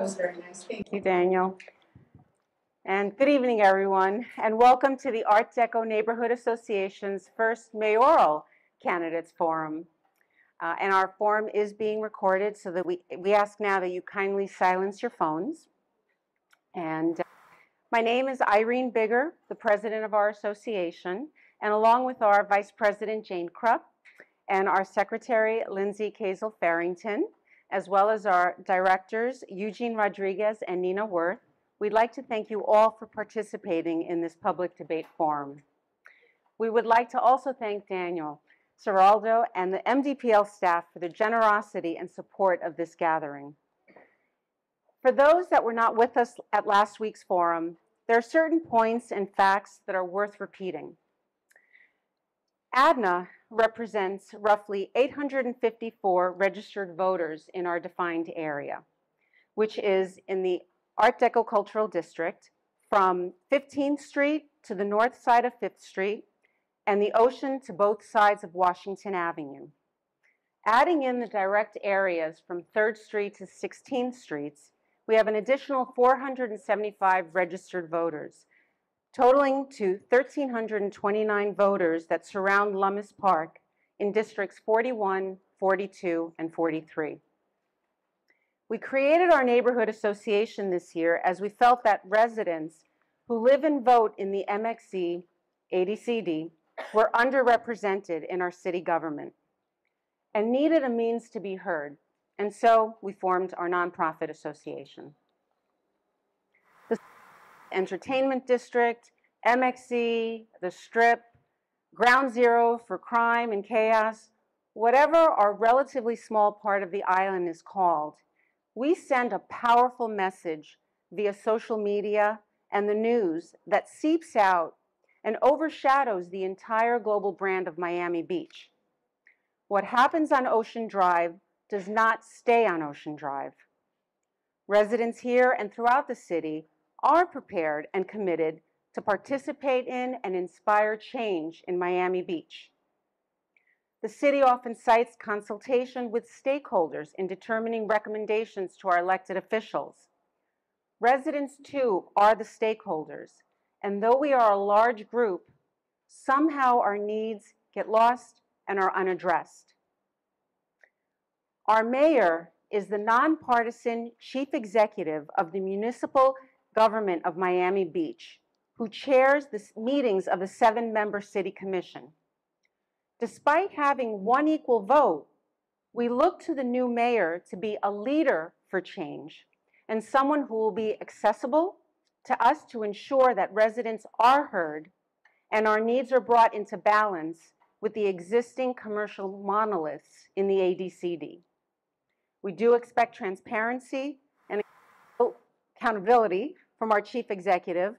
That was very nice. Thank you, Daniel. And good evening, everyone, and welcome to the Art Deco Neighborhood Association's first mayoral candidates forum. Uh, and our forum is being recorded so that we, we ask now that you kindly silence your phones. And uh, my name is Irene Bigger, the president of our association, and along with our vice president, Jane Krupp, and our secretary, Lindsay Kazel Farrington, as well as our directors, Eugene Rodriguez and Nina Worth, we'd like to thank you all for participating in this public debate forum. We would like to also thank Daniel Ciraldo and the MDPL staff for the generosity and support of this gathering. For those that were not with us at last week's forum, there are certain points and facts that are worth repeating. ADNA represents roughly 854 registered voters in our defined area, which is in the Art Deco Cultural District from 15th Street to the north side of 5th Street and the ocean to both sides of Washington Avenue. Adding in the direct areas from 3rd Street to 16th Streets, we have an additional 475 registered voters, totaling to 1,329 voters that surround Lummus Park in districts 41, 42, and 43. We created our neighborhood association this year as we felt that residents who live and vote in the MXC ADCD were underrepresented in our city government and needed a means to be heard. And so we formed our nonprofit association. Entertainment District, MXC, the Strip, Ground Zero for crime and chaos, whatever our relatively small part of the island is called, we send a powerful message via social media and the news that seeps out and overshadows the entire global brand of Miami Beach. What happens on Ocean Drive does not stay on Ocean Drive. Residents here and throughout the city are prepared and committed to participate in and inspire change in Miami Beach. The city often cites consultation with stakeholders in determining recommendations to our elected officials. Residents, too, are the stakeholders, and though we are a large group, somehow our needs get lost and are unaddressed. Our mayor is the nonpartisan chief executive of the municipal government of Miami Beach, who chairs the meetings of the seven-member city commission. Despite having one equal vote, we look to the new mayor to be a leader for change and someone who will be accessible to us to ensure that residents are heard and our needs are brought into balance with the existing commercial monoliths in the ADCD. We do expect transparency accountability from our chief executive,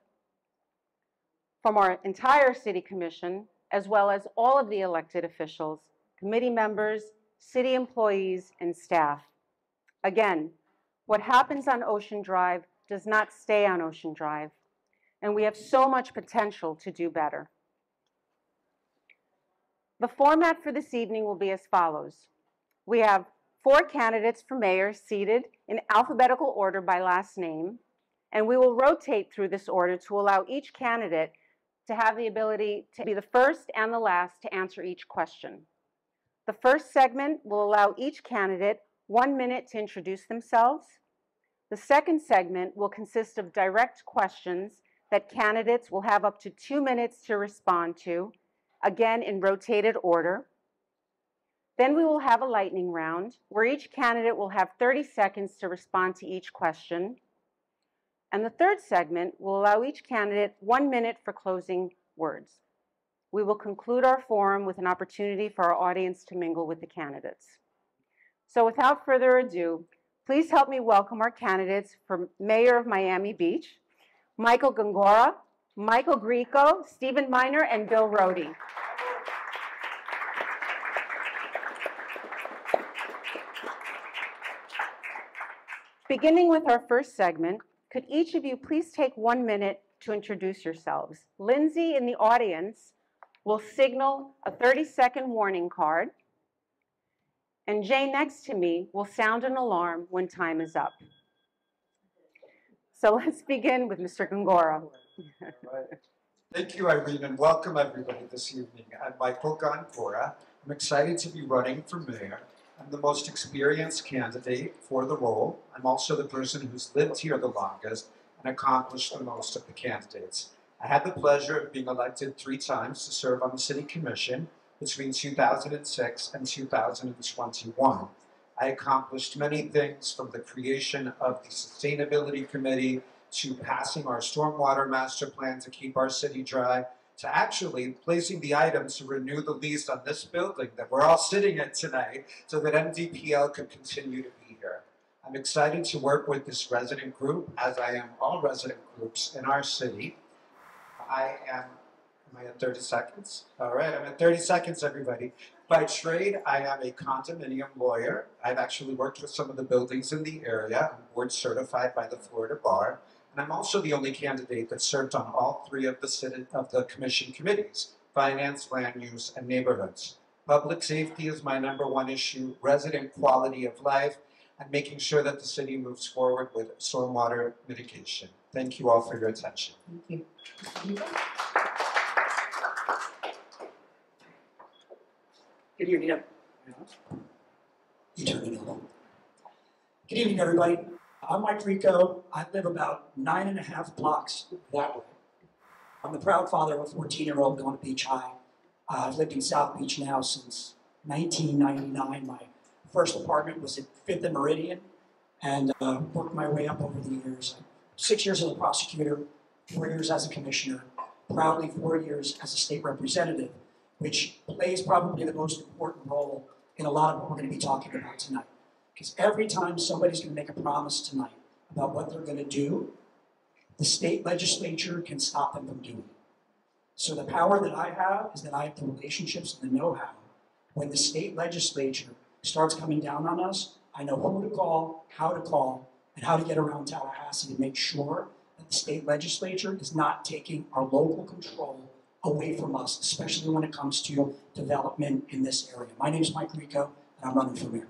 from our entire city commission, as well as all of the elected officials, committee members, city employees, and staff. Again, what happens on Ocean Drive does not stay on Ocean Drive, and we have so much potential to do better. The format for this evening will be as follows. We have four candidates for mayor seated in alphabetical order by last name, and we will rotate through this order to allow each candidate to have the ability to be the first and the last to answer each question. The first segment will allow each candidate one minute to introduce themselves. The second segment will consist of direct questions that candidates will have up to two minutes to respond to, again in rotated order. Then we will have a lightning round where each candidate will have 30 seconds to respond to each question. And the third segment will allow each candidate one minute for closing words. We will conclude our forum with an opportunity for our audience to mingle with the candidates. So without further ado, Please help me welcome our candidates for Mayor of Miami Beach, Michael Gongora, Michael Grieco, Steven Meiner, and Bill Rohde. Beginning with our first segment, could each of you please take one minute to introduce yourselves? Lindsay in the audience will signal a 30-second warning card and Jay next to me will sound an alarm when time is up. So let's begin with Mr. Gongora. Thank you, Irene, and welcome everybody this evening. I'm Michael Gongora. I'm excited to be running for mayor. I'm the most experienced candidate for the role. I'm also the person who's lived here the longest and accomplished the most of the candidates. I had the pleasure of being elected three times to serve on the City Commission between 2006 and 2021. I accomplished many things from the creation of the Sustainability Committee to passing our stormwater master plan to keep our city dry to actually placing the items to renew the lease on this building that we're all sitting in tonight so that MDPL could continue to be here. I'm excited to work with this resident group as I am all resident groups in our city. I am, am I at 30 seconds? All right, I'm at 30 seconds, everybody. By trade, I am a condominium lawyer. I've actually worked with some of the buildings in the area. I'm board certified by the Florida Bar. And I'm also the only candidate that served on all three of the, city, of the commission committees, finance, land use, and neighborhoods. Public safety is my number one issue, resident quality of life, and making sure that the city moves forward with stormwater mitigation. Thank you all for your attention. Thank you. Good evening. ev- You turn it. Good evening, everybody. I'm Mike Grieco. I live about nine and a half blocks that way. I'm the proud father of a 14-year-old going to Beach High. Uh, I've lived in South Beach now since 1999. My first apartment was at Fifth and Meridian, and uh, worked my way up over the years. Six years as a prosecutor, four years as a commissioner, proudly four years as a state representative, which plays probably the most important role in a lot of what we're going to be talking about tonight. Because every time somebody's going to make a promise tonight about what they're going to do, the state legislature can stop them from doing it. So the power that I have is that I have the relationships and the know-how. When the state legislature starts coming down on us, I know who to call, how to call, and how to get around Tallahassee to make sure that the state legislature is not taking our local control away from us, especially when it comes to development in this area. My name is Mike Grieco, and I'm running for mayor.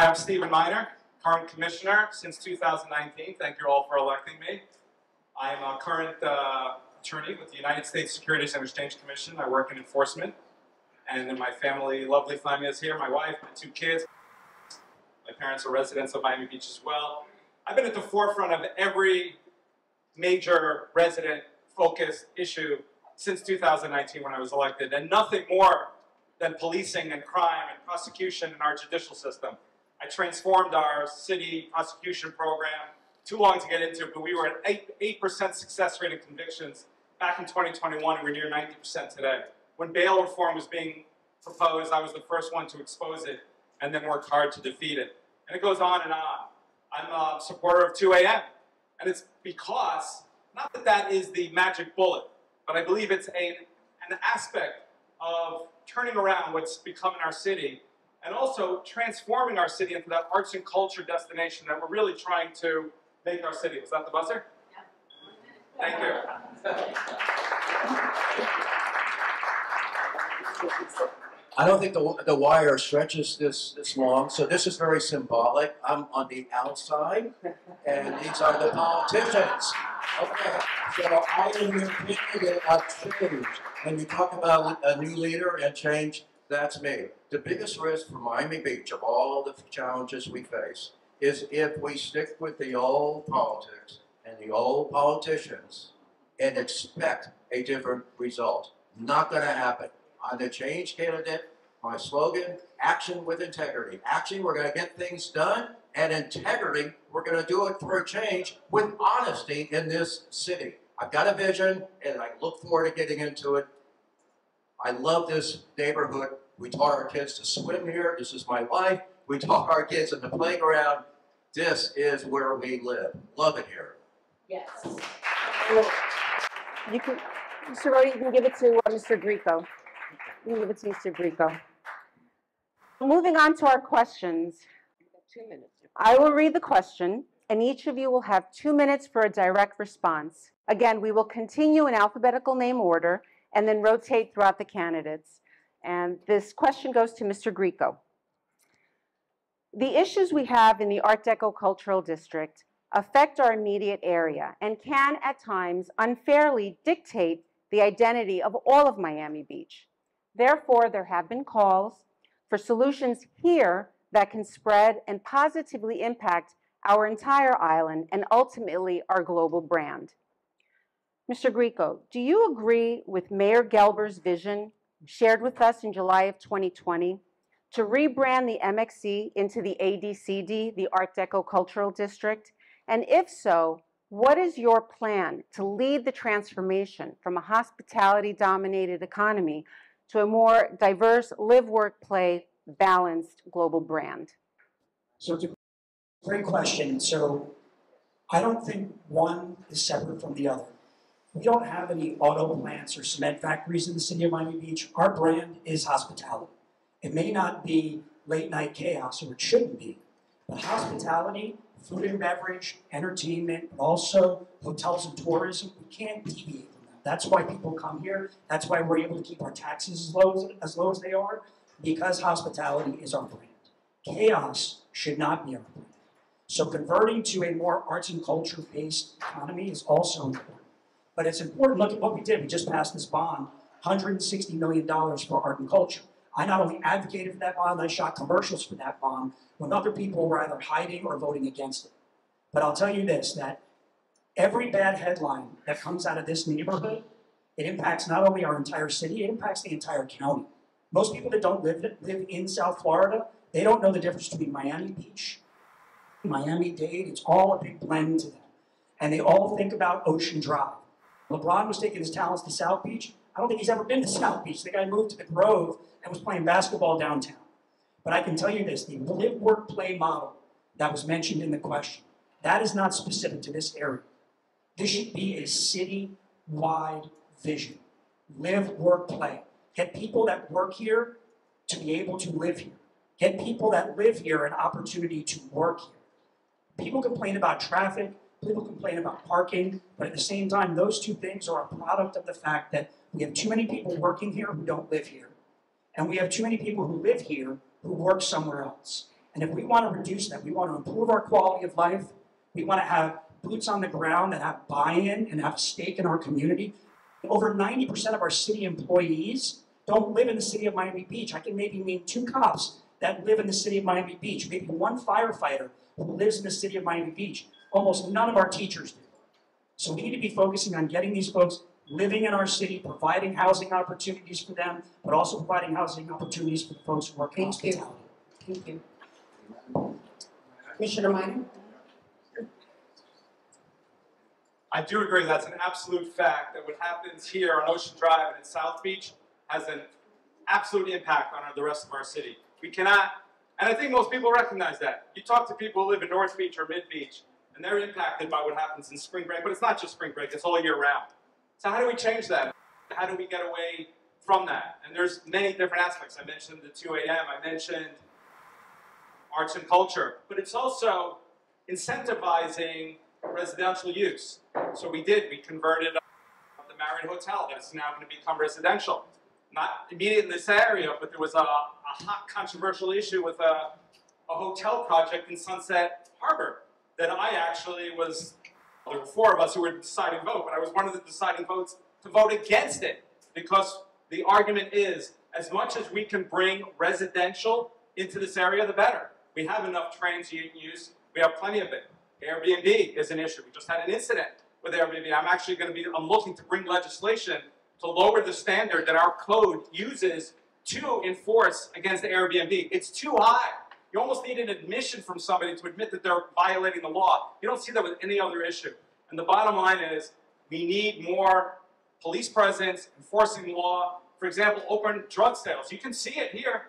Hi, I'm Steven Meiner, current commissioner since 2019. Thank you all for electing me. I am a current uh, attorney with the United States Securities and Exchange Commission. I work in enforcement. And then my family, lovely family is here, my wife, my two kids. My parents are residents of Miami Beach as well. I've been at the forefront of every major resident focused issue since 2019 when I was elected, and nothing more than policing and crime and prosecution in our judicial system. I transformed our city prosecution program. Too long to get into, but we were at 8, 8% success rate in convictions back in 2021, and we're near 90% today. When bail reform was being proposed, I was the first one to expose it and then worked hard to defeat it. And it goes on and on. I'm a supporter of 2 a.m. And it's because, not that that is the magic bullet, but I believe it's a, an aspect of turning around what's become in our city and also transforming our city into that arts and culture destination that we're really trying to make our city. Was that the buzzer? Yeah. Thank you. I don't think the, the wire stretches this, this long, so this is very symbolic. I'm on the outside, and these are the politicians. Okay, so I am your candidate of change. When you talk about a new leader and change, that's me. The biggest risk for Miami Beach of all the challenges we face is if we stick with the old politics and the old politicians and expect a different result. Not gonna happen. I'm the change candidate. My slogan, action with integrity. Action, we're gonna get things done, and integrity, we're gonna do it for a change with honesty in this city. I've got a vision, and I look forward to getting into it. I love this neighborhood. We taught our kids to swim here. This is my life. We taught our kids in the playground. This is where we live. Love it here. Yes. You can, Mr. Rhodey, you can give it to uh, Mr. Grieco. You can give it to Mr. Grieco. Moving on to our questions. Two minutes. I will read the question, and each of you will have two minutes for a direct response. Again, we will continue in alphabetical name order and then rotate throughout the candidates. And this question goes to Mr. Grieco. The issues we have in the Art Deco Cultural District affect our immediate area and can at times unfairly dictate the identity of all of Miami Beach. Therefore, there have been calls for solutions here that can spread and positively impact our entire island and ultimately our global brand. Mr. Grieco, do you agree with Mayor Gelber's vision shared with us in July of 2020 to rebrand the MXC into the ADCD, the Art Deco Cultural District? And if so, what is your plan to lead the transformation from a hospitality dominated economy to a more diverse live, work, play, balanced global brand? So it's a great question. So I don't think one is separate from the other. We don't have any auto plants or cement factories in the city of Miami Beach. Our brand is hospitality. It may not be late night chaos, or it shouldn't be, but hospitality, food and beverage, entertainment, also hotels and tourism, we can't deviate from that. That's why people come here. That's why we're able to keep our taxes as low as, as low as they are, because hospitality is our brand. Chaos should not be our brand. So converting to a more arts and culture based economy is also important. But it's important, look at what we did. We just passed this bond, $160 million for art and culture. I not only advocated for that bond, I shot commercials for that bond when other people were either hiding or voting against it. But I'll tell you this, that every bad headline that comes out of this neighborhood, it impacts not only our entire city, it impacts the entire county. Most people that don't live, live in South Florida, they don't know the difference between Miami Beach, Miami-Dade, it's all a big blend to them. And they all think about Ocean Drive. LeBron was taking his talents to South Beach. I don't think he's ever been to South Beach. The guy moved to the Grove and was playing basketball downtown. But I can tell you this, the live, work, play model that was mentioned in the question, that is not specific to this area. This should be a city-wide vision. Live, work, play. Get people that work here to be able to live here. Get people that live here an opportunity to work here. People complain about traffic, people complain about parking, but at the same time, those two things are a product of the fact that we have too many people working here who don't live here. And we have too many people who live here who work somewhere else. And if we want to reduce that, we want to improve our quality of life, we want to have boots on the ground that have buy-in and have a stake in our community. Over 90% of our city employees don't live in the city of Miami Beach. I can maybe name two cops that live in the city of Miami Beach, maybe one firefighter who lives in the city of Miami Beach. Almost none of our teachers do. So we need to be focusing on getting these folks living in our city, providing housing opportunities for them, but also providing housing opportunities for the folks who work in Thank you. hospitality. Thank you. Commissioner Meiner? I do agree that's an absolute fact that what happens here on Ocean Drive and in South Beach has an absolute impact on the rest of our city. We cannot, and I think most people recognize that. You talk to people who live in North Beach or Mid Beach, and they're impacted by what happens in spring break, but it's not just spring break, it's all year round. So how do we change that? How do we get away from that? And there's many different aspects. I mentioned the 2 a.m., I mentioned arts and culture, but it's also incentivizing residential use. So we did, we converted the Marriott Hotel that's now going to become residential. Not immediate in this area, but there was a, a hot controversial issue with a, a hotel project in Sunset Harbor that I actually was, there were four of us who were deciding vote, but I was one of the deciding votes to vote against it because the argument is as much as we can bring residential into this area, the better. We have enough transient use, we have plenty of it. Airbnb is an issue. We just had an incident with Airbnb. I'm actually going to be, I'm looking to bring legislation to lower the standard that our code uses to enforce against Airbnb. It's too high. You almost need an admission from somebody to admit that they're violating the law. You don't see that with any other issue. And the bottom line is we need more police presence, enforcing the law. For example, open drug sales. You can see it here.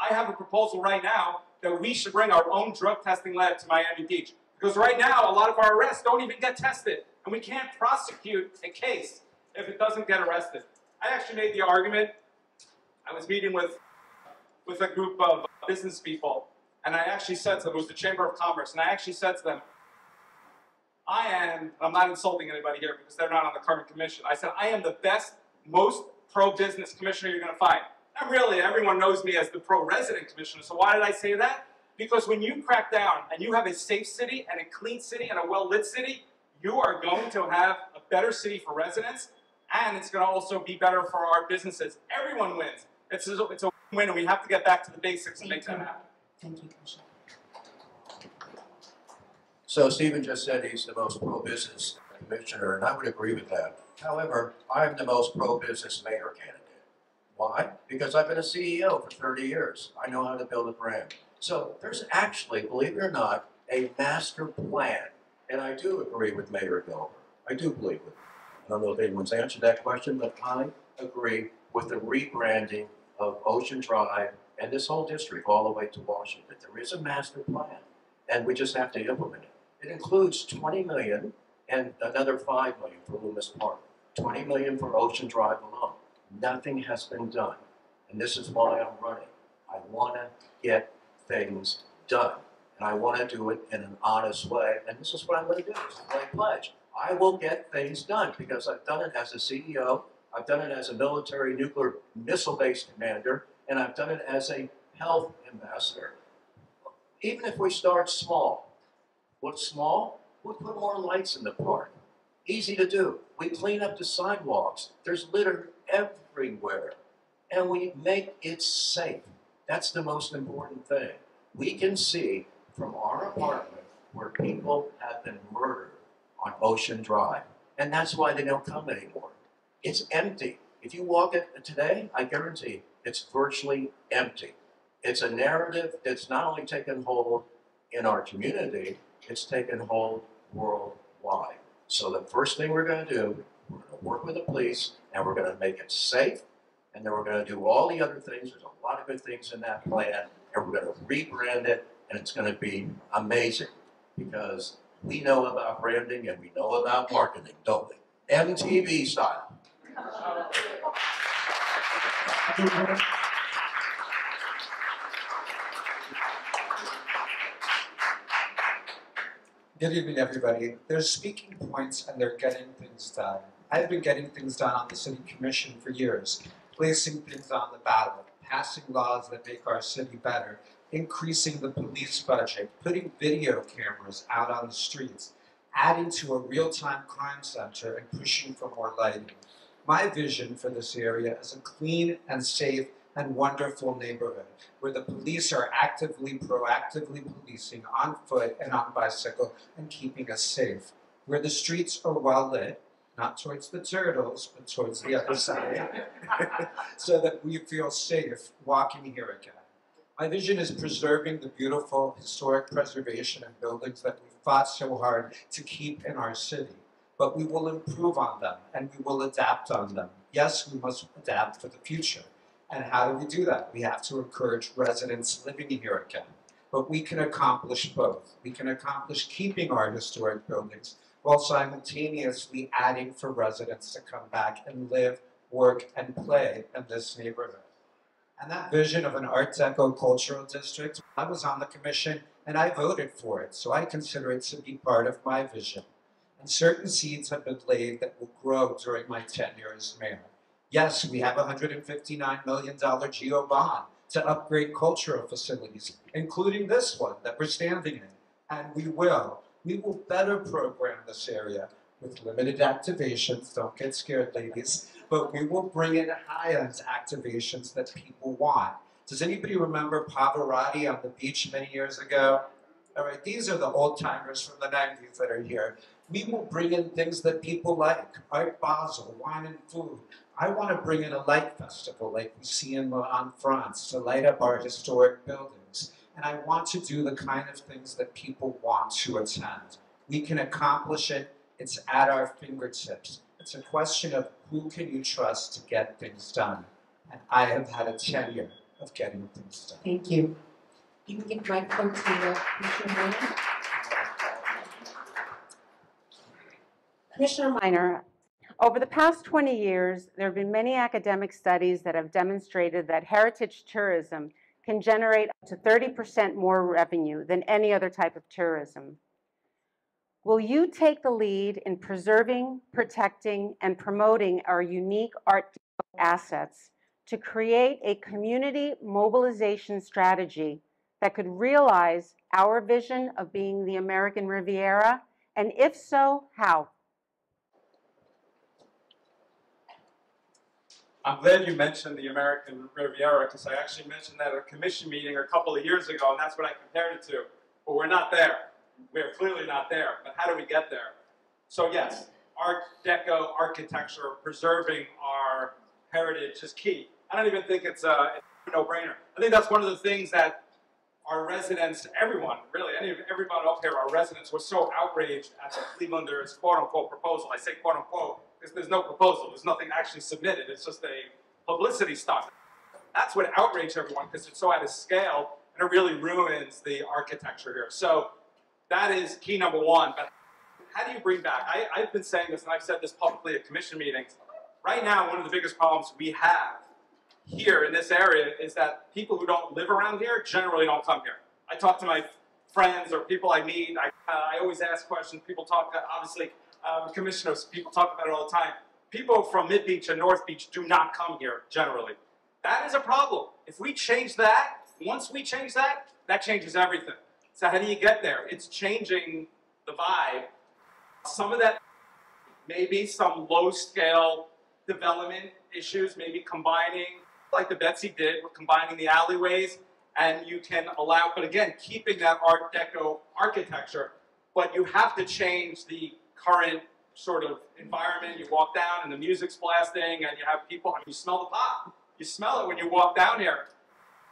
I have a proposal right now that we should bring our own drug testing lab to Miami Beach. Because right now, a lot of our arrests don't even get tested. And we can't prosecute a case if it doesn't get arrested. I actually made the argument. I was meeting with, with a group of business people, and I actually said to them, it was the Chamber of Commerce, and I actually said to them, I am, I'm not insulting anybody here because they're not on the current commission. I said, I am the best, most pro-business commissioner you're going to find. And really, everyone knows me as the pro-resident commissioner. So why did I say that? Because when you crack down and you have a safe city and a clean city and a well-lit city, you are going to have a better city for residents, and it's going to also be better for our businesses. Everyone wins. It's a, it's a win, and we have to get back to the basics and make that happen. Thank you, Commissioner. So Steven just said he's the most pro-business commissioner, and I would agree with that. However, I'm the most pro-business mayor candidate. Why? Because I've been a CEO for 30 years. I know how to build a brand. So there's actually, believe it or not, a master plan. And I do agree with Mayor Gilbert. I do believe it. I don't know if anyone's answered that question, but I agree with the rebranding of Ocean Drive and this whole district all the way to Washington. There is a master plan, and we just have to implement it. It includes 20 million and another 5 million for Lummus Park. 20 million for Ocean Drive alone. Nothing has been done. And this is why I'm running. I want to get things done. And I want to do it in an honest way. And this is what I'm going to do. This is my pledge. I will get things done because I've done it as a CEO, I've done it as a military nuclear missile base commander, and I've done it as a health ambassador. Even if we start small, what's small? We'll put more lights in the park. Easy to do. We clean up the sidewalks. There's litter everywhere. And we make it safe. That's the most important thing. We can see from our apartment where people have been murdered on Ocean Drive. And that's why they don't come anymore. It's empty. If you walk it today, I guarantee it's virtually empty. It's a narrative that's not only taken hold in our community, it's taken hold worldwide. So the first thing we're going to do, we're going to work with the police, and we're going to make it safe, and then we're going to do all the other things. There's a lot of good things in that plan, and we're going to rebrand it, and it's going to be amazing because we know about branding and we know about marketing, don't we? MTV style. Good evening, everybody. There's speaking points and they're getting things done. I've been getting things done on the city commission for years, placing things on the ballot, passing laws that make our city better, increasing the police budget, putting video cameras out on the streets, adding to a real-time crime center and pushing for more lighting. My vision for this area is a clean and safe and wonderful neighborhood where the police are actively, proactively policing on foot and on bicycle and keeping us safe. Where the streets are well lit, not towards the turtles, but towards the other side, so that we feel safe walking here again. My vision is preserving the beautiful historic preservation and buildings that we fought so hard to keep in our city. But we will improve on them and we will adapt on them. Yes, we must adapt for the future. And how do we do that? We have to encourage residents living here again. But we can accomplish both. We can accomplish keeping our historic buildings while simultaneously adding for residents to come back and live, work, and play in this neighborhood. And that vision of an Art Deco cultural district, I was on the commission and I voted for it, so I consider it to be part of my vision. And certain seeds have been laid that will grow during my tenure as mayor. Yes, we have a $159 million GEO bond to upgrade cultural facilities, including this one that we're standing in. And we will. We will better program this area with limited activations. Don't get scared, ladies. But we will bring in high-end activations that people want. Does anybody remember Pavarotti on the beach many years ago? All right, these are the old timers from the 90s that are here. We will bring in things that people like, Art Basel, wine and food, I want to bring in a light festival like we see in Milan, France, to light up our historic buildings. And I want to do the kind of things that people want to attend. We can accomplish it. It's at our fingertips. It's a question of who can you trust to get things done. And I have had a tenure of getting things done. Thank you. You can to uh, Commissioner Meiner, over the past 20 years, there have been many academic studies that have demonstrated that heritage tourism can generate up to 30% more revenue than any other type of tourism. Will you take the lead in preserving, protecting, and promoting our unique art assets to create a community mobilization strategy that could realize our vision of being the American Riviera? And if so, how? I'm glad you mentioned the American Riviera because I actually mentioned that at a commission meeting a couple of years ago, and that's what I compared it to. But we're not there. We're clearly not there. But how do we get there? So yes, Art Deco architecture, preserving our heritage is key. I don't even think it's a, a no-brainer. I think that's one of the things that our residents, everyone, really, any of everybody up here, our residents were so outraged at the Clevelanders quote-unquote proposal. I say quote-unquote there's no proposal. There's nothing actually submitted. It's just a publicity stunt. That's what outraged everyone because it's so out of scale and it really ruins the architecture here. So that is key number one. But how do you bring back? I, I've been saying this and I've said this publicly at commission meetings. Right now, one of the biggest problems we have here in this area is that people who don't live around here generally don't come here. I talk to my friends or people I meet. I, uh, I always ask questions. People talk, obviously, um, commissioners, people talk about it all the time. People from Mid Beach and North Beach do not come here generally. That is a problem. If we change that, once we change that, that changes everything. So how do you get there? It's changing the vibe. Some of that maybe some low scale development issues, maybe combining, like the Betsy did, we're combining the alleyways, and you can allow, but again, keeping that Art Deco architecture, but you have to change the current sort of environment. You walk down and the music's blasting, and you have people, and you smell the pot. You smell it when you walk down here.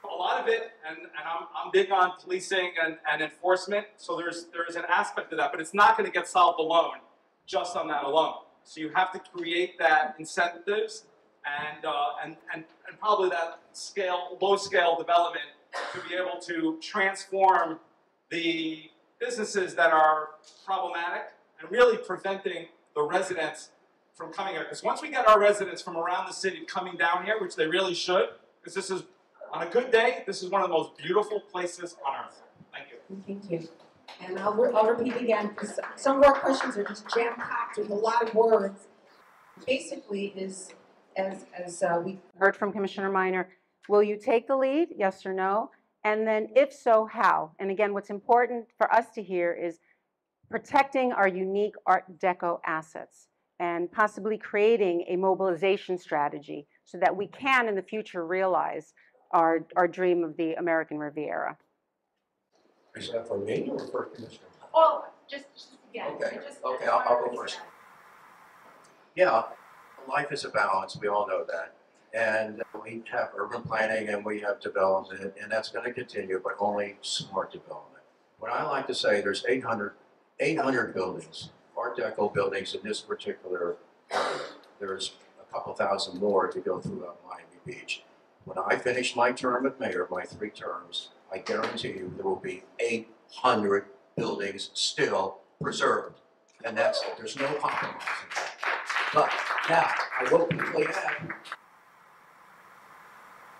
A lot of it, and, and I'm, I'm big on policing and, and enforcement, so there's, there's an aspect of that, but it's not going to get solved alone, just on that alone. So you have to create that incentives and, uh, and, and, and probably that scale, low scale development to be able to transform the businesses that are problematic and really preventing the residents from coming here. Because once we get our residents from around the city coming down here, which they really should, because this is, on a good day, this is one of the most beautiful places on earth. Thank you. Thank you. And I'll, I'll repeat again, because some of our questions are just jam-packed with a lot of words. Basically is, as, as uh, we Heard from Commissioner Meiner. Will you take the lead, yes or no? And then if so, how? And again, what's important for us to hear is protecting our unique Art Deco assets and possibly creating a mobilization strategy so that we can in the future realize our, our dream of the American Riviera. Is that for me or for Commissioner? Oh, just, just again, Okay, I just. okay, I'll- I'll go first. Yeah, life is a balance, we all know that. And we have urban planning and we have development, and that's gonna continue, but only smart development. What I like to say, there's 800, 800 buildings, Art Deco buildings in this particular area. There's a couple thousand more to go throughout Miami Beach. When I finish my term as mayor, my three terms, I guarantee you there will be 800 buildings still preserved. And that's, there's no compromise. But now, I will quickly add,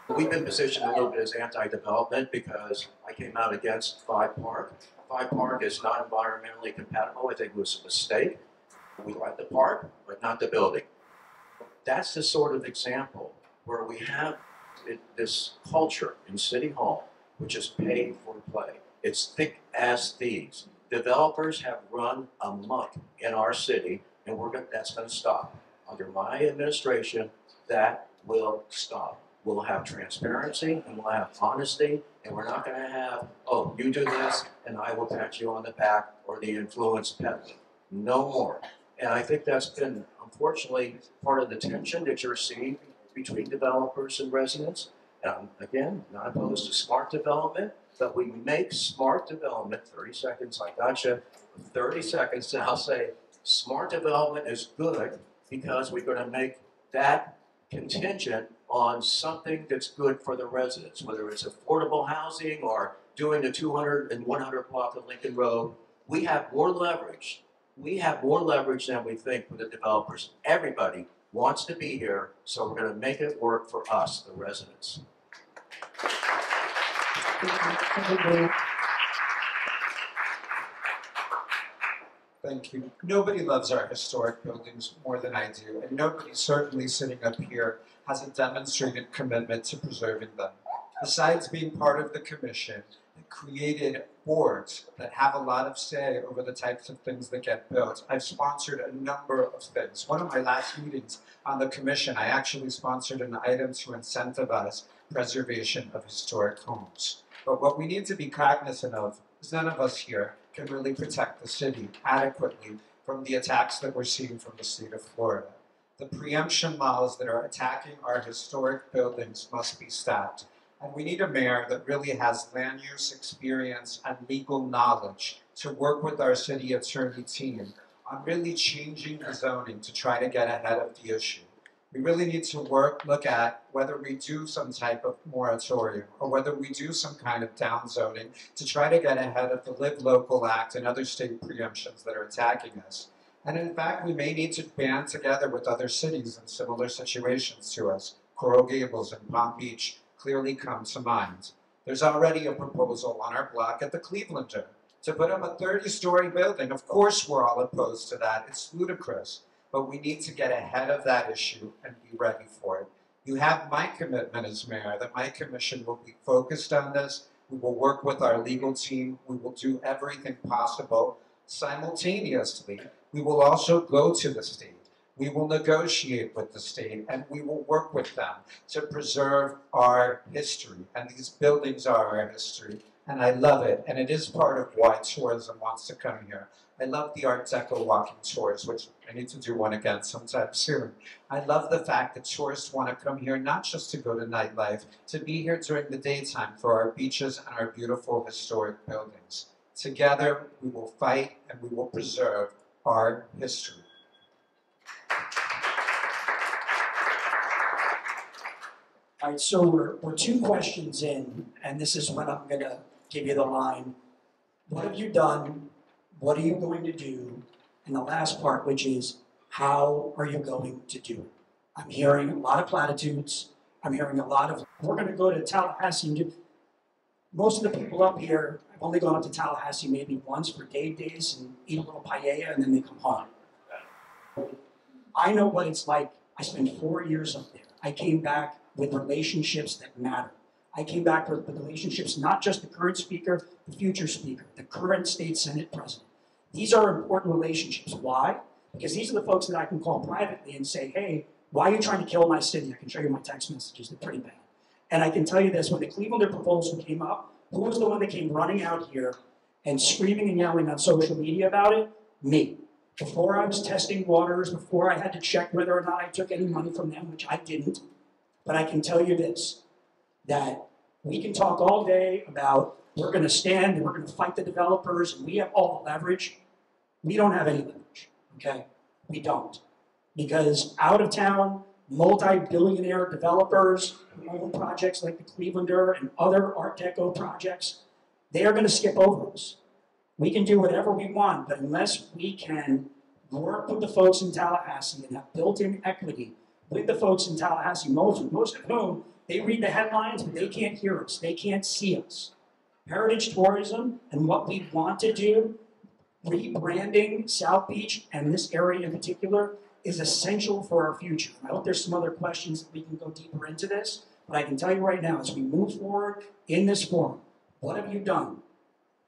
we've been positioned a little bit as anti-development because I came out against Five Park. Five Park is not environmentally compatible. I think it was a mistake. We like the park, but not the building. That's the sort of example where we have it- this culture in City Hall, which is paid for play. It's thick as thieves. Developers have run amok in our city, and we're going that's going to stop. Under my administration, that will stop. We'll have transparency and we'll have honesty, and we're not going to have, oh, you do this, and I will pat you on the back, or the influence peddling. No more. And I think that's been, unfortunately, part of the tension that you're seeing between developers and residents. Um, again, not opposed to smart development, but we make smart development, thirty seconds, I gotcha, thirty seconds, and I'll say, smart development is good because we're gonna make that contingent on something that's good for the residents, whether it's affordable housing or doing the 200 and 100 block of Lincoln Road. We have more leverage. We have more leverage than we think with the developers. Everybody wants to be here, so we're gonna make it work for us, the residents. Thank you. Thank Thank you. Nobody loves our historic buildings more than I do, and nobody certainly sitting up here has a demonstrated commitment to preserving them. Besides being part of the commission that created boards that have a lot of say over the types of things that get built, I've sponsored a number of things. One of my last meetings on the commission, I actually sponsored an item to incentivize preservation of historic homes. But what we need to be cognizant of is none of us here can really protect the city adequately from the attacks that we're seeing from the state of Florida. The preemption laws that are attacking our historic buildings must be stopped. And we need a mayor that really has land use experience and legal knowledge to work with our city attorney team on really changing the zoning to try to get ahead of the issue. We really need to work, look at whether we do some type of moratorium or whether we do some kind of down zoning to try to get ahead of the Live Local Act and other state preemptions that are attacking us. And in fact, we may need to band together with other cities in similar situations to us. Coral Gables and Palm Beach clearly come to mind. There's already a proposal on our block at the Clevelander to put up a 30-story building. Of course, we're all opposed to that. It's ludicrous. But we need to get ahead of that issue and be ready for it. You have my commitment as mayor that my commission will be focused on this. We will work with our legal team. We will do everything possible. Simultaneously, we will also go to the state. We will negotiate with the state and we will work with them to preserve our history. And these buildings are our history. And I love it. And it is part of why tourism wants to come here. I love the Art Deco walking tours, which I need to do one again sometime soon. I love the fact that tourists want to come here not just to go to nightlife, to be here during the daytime for our beaches and our beautiful historic buildings. Together, we will fight and we will preserve our history. All right, so we're, we're two questions in, and this is when I'm gonna give you the line. What have you done? What are you going to do? And the last part, which is, how are you going to do it? I'm hearing a lot of platitudes. I'm hearing a lot of, we're gonna go to Tallahassee and do. Most of the people up here, I've only gone up to Tallahassee maybe once for day days and eat a little paella and then they come home. I know what it's like. I spent four years up there. I came back with relationships that matter. I came back with relationships, not just the current speaker, the future speaker, the current state senate president. These are important relationships. Why? Because these are the folks that I can call privately and say, hey, why are you trying to kill my city? I can show you my text messages, they're pretty bad. And I can tell you this, when the Clevelander proposal came up, who was the one that came running out here and screaming and yelling on social media about it? Me. Before I was testing waters, before I had to check whether or not I took any money from them, which I didn't. But I can tell you this, that we can talk all day about we're going to stand and we're going to fight the developers and we have all the leverage. We don't have any leverage, okay? We don't. Because out of town, multi-billionaire developers who own projects like the Clevelander and other Art Deco projects, they are going to skip over us. We can do whatever we want, but unless we can work with the folks in Tallahassee and have built-in equity with the folks in Tallahassee, most, most of whom, they read the headlines, but they can't hear us, they can't see us. Heritage tourism and what we want to do, rebranding South Beach and this area in particular, is essential for our future. I hope there's some other questions that we can go deeper into this, but I can tell you right now, as we move forward in this forum, what have you done?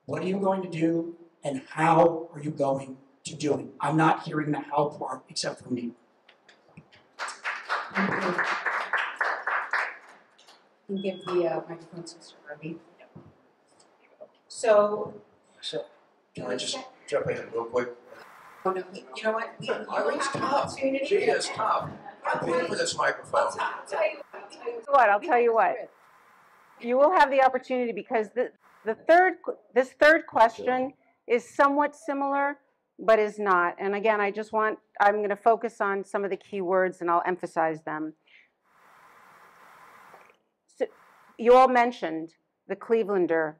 What are you going to do? And how are you going to do it? I'm not hearing the how part except from me. And give the uh, microphone to Mr. Harvey. So, So, can I just jump in real quick? No, you you know what, we, you will it's have an tough. opportunity. is tough. I paid for this microphone. I'll tell you, I'll tell you. What, I'll tell you what. You will have the opportunity because the, the third, this third question is somewhat similar, but is not. And again, I just want, I'm going to focus on some of the key words and I'll emphasize them. So, You all mentioned the Clevelander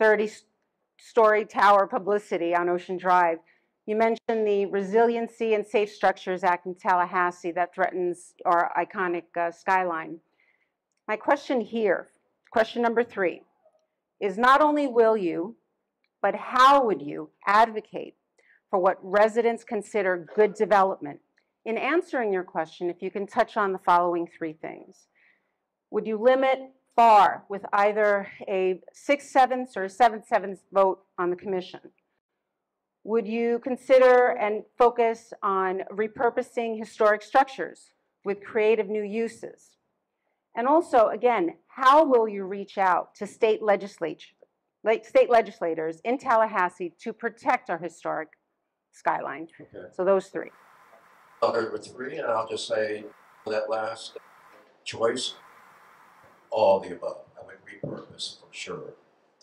30-story tower publicity on Ocean Drive. You mentioned the Resiliency and Safe Structures Act in Tallahassee that threatens our iconic uh, skyline. My question here, question number three, is not only will you, but how would you advocate for what residents consider good development. In answering your question, if you can touch on the following three things. Would you limit FAR with either a six sevenths or a seven sevenths vote on the commission? Would you consider and focus on repurposing historic structures with creative new uses? And also, again, how will you reach out to state legislature, state legislators in Tallahassee to protect our historic skyline? Okay. So those three. Uh, I'll go with three, and I'll just say that last choice, all the above. I would repurpose for sure.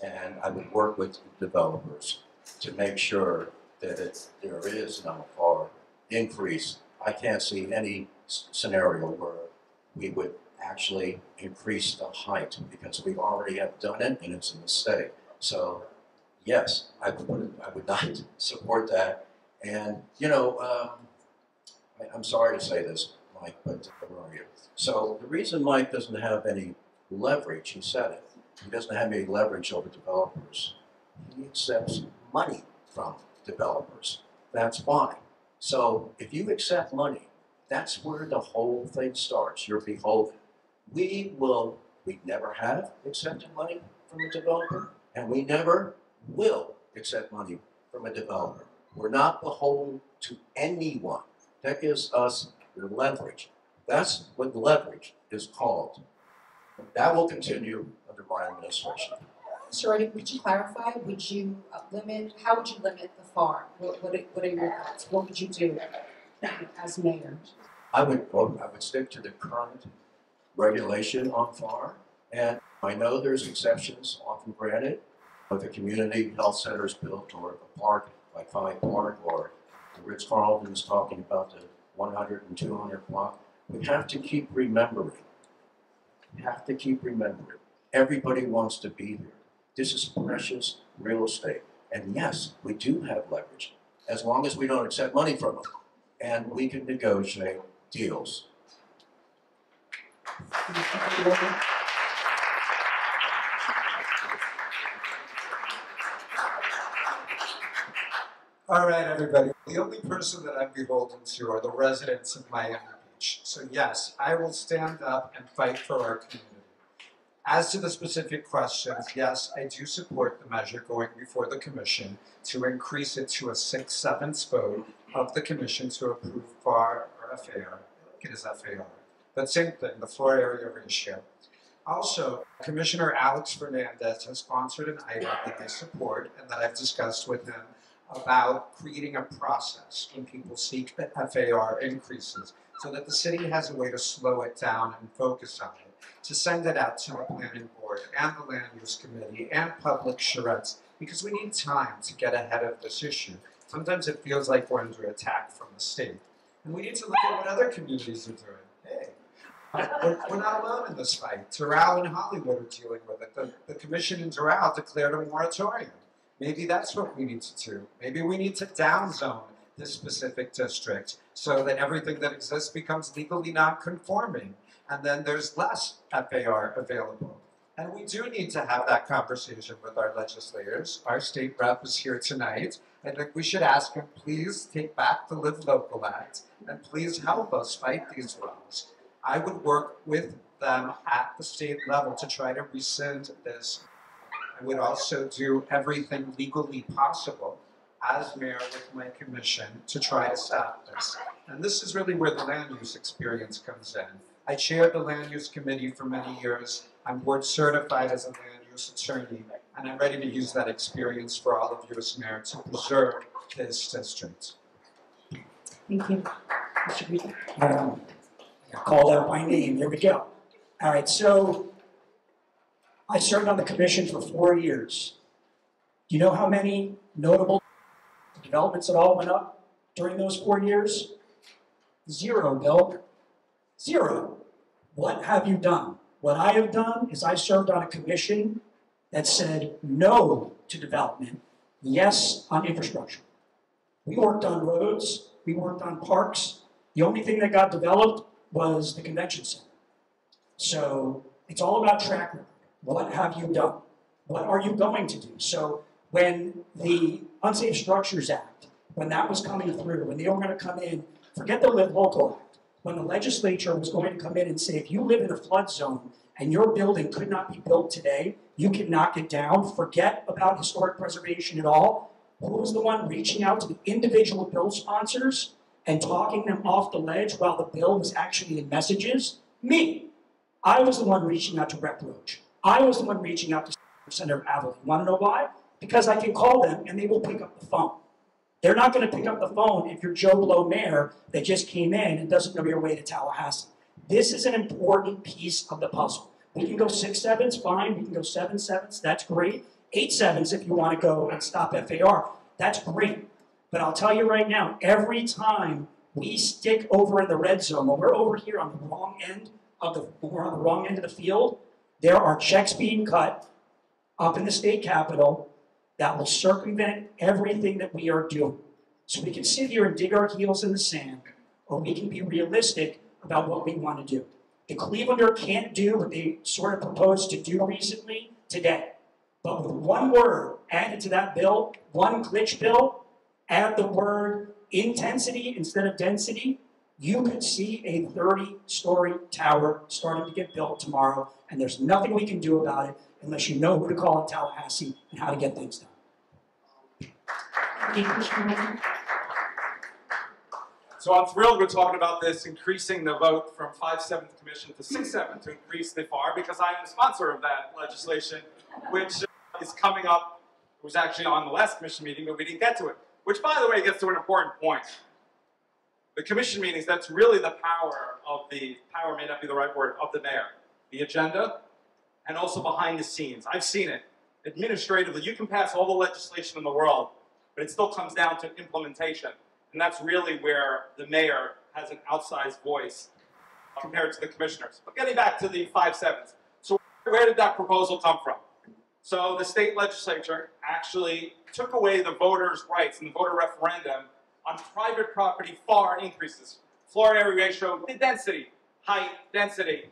And I would work with developers to make sure that there is no FAR increase. I can't see any scenario where we would actually increase the height because we already have done it and it's a mistake. So, yes, I would, I would not support that. And, you know, um, I- I'm sorry to say this, Mike, but where are you? So the reason Mike doesn't have any leverage, he said it, he doesn't have any leverage over developers. He accepts money from developers. That's why. So if you accept money, that's where the whole thing starts. You're beholden. We will, we never have accepted money from a developer, and we never will accept money from a developer. We're not beholden to anyone. That gives us leverage. That's what leverage is called. That will continue under my administration. Sir, would you clarify, would you uh, limit, how would you limit the farm? What, what are, what are your thoughts? What would you do as mayor? I would, I would stick to the current regulation on FAR. And I know there's exceptions often granted, but the community health centers built or a park like Five Park or the Ritz Carlton is talking about the 100 and 200 block. We have to keep remembering. We have to keep remembering. Everybody wants to be there. This is precious real estate. And yes, we do have leverage, as long as we don't accept money from them. And we can negotiate deals. All right, everybody. The only person that I'm beholden to are the residents of Miami Beach. So yes, I will stand up and fight for our community. As to the specific questions, yes, I do support the measure going before the commission to increase it to a six sevenths vote of the commission to approve FAR or FAR. It is FAR. But same thing, the floor area ratio. Also, Commissioner Alex Fernandez has sponsored an item that I support and that I've discussed with him about creating a process when people seek FAR increases so that the city has a way to slow it down and focus on it, to send it out to the planning board and the land use committee and public charrettes, because we need time to get ahead of this issue. Sometimes it feels like we're under attack from the state. And we need to look at what other communities are doing. Hey, we're, we're not alone in this fight. Doral and Hollywood are dealing with it. The, the commission in Doral declared a moratorium. Maybe that's what we need to do. Maybe we need to downzone this specific district so that everything that exists becomes legally non-conforming, and then there's less FAR available. And we do need to have that conversation with our legislators. Our state rep is here tonight. I think we should ask him, please take back the Live Local Act and please help us fight these wrongs. I would work with them at the state level to try to rescind this I would also do everything legally possible as mayor with my commission to try to stop this. And this is really where the land use experience comes in. I chaired the land use committee for many years. I'm board certified as a land use attorney, and I'm ready to use that experience for all of you as mayor to preserve this district. Thank you. Mr. Green. Um, called out by name, there we go. All right, so I served on the commission for four years. Do you know how many notable developments that all went up during those four years? Zero, Bill. Zero. What have you done? What I have done is I served on a commission that said no to development, yes on infrastructure. We worked on roads, we worked on parks. The only thing that got developed was the convention center. So it's all about track record. What have you done? What are you going to do? So when the Unsafe Structures Act when that was coming through, when they were gonna come in, forget the Live Local Act. When the legislature was going to come in and say, if you live in a flood zone and your building could not be built today, you can knock it down, forget about historic preservation at all. Who was the one reaching out to the individual bill sponsors and talking them off the ledge while the bill was actually in messages? Me. I was the one reaching out to Rep. Roach. I was the one reaching out to Senator Avila. Want to know why? Because I can call them and they will pick up the phone. They're not going to pick up the phone if you're Joe Blow mayor that just came in and doesn't know your way to Tallahassee. This is an important piece of the puzzle. We can go six sevens, fine. We can go seven sevens, that's great. Eight sevens if you want to go and stop FAR, that's great. But I'll tell you right now, every time we stick over in the red zone, when we're over here on the wrong end of the, we're on the wrong end of the field, there are checks being cut up in the state capitol that will circumvent everything that we are doing. So we can sit here and dig our heels in the sand, or we can be realistic about what we want to do. The Clevelander can't do what they sort of proposed to do recently today. But with one word added to that bill, one glitch bill, add the word intensity instead of density, you could see a 30 story tower starting to get built tomorrow, and there's nothing we can do about it unless you know who to call in Tallahassee and how to get things done. So I'm thrilled we're talking about this, increasing the vote from 5-7 commission to 6-7 to increase the FAR, because I am the sponsor of that legislation, which is coming up, it was actually on the last commission meeting, but we didn't get to it. Which, by the way, gets to an important point. The commission meetings, that's really the power of the, power may not be the right word, of the mayor. The agenda, and also behind the scenes. I've seen it. Administratively, you can pass all the legislation in the world, but it still comes down to implementation. And that's really where the mayor has an outsized voice compared to the commissioners. But getting back to the five sevens. So where did that proposal come from? So the state legislature actually took away the voters' rights in the voter referendum on private property FAR increases. Floor area ratio, density, height, density.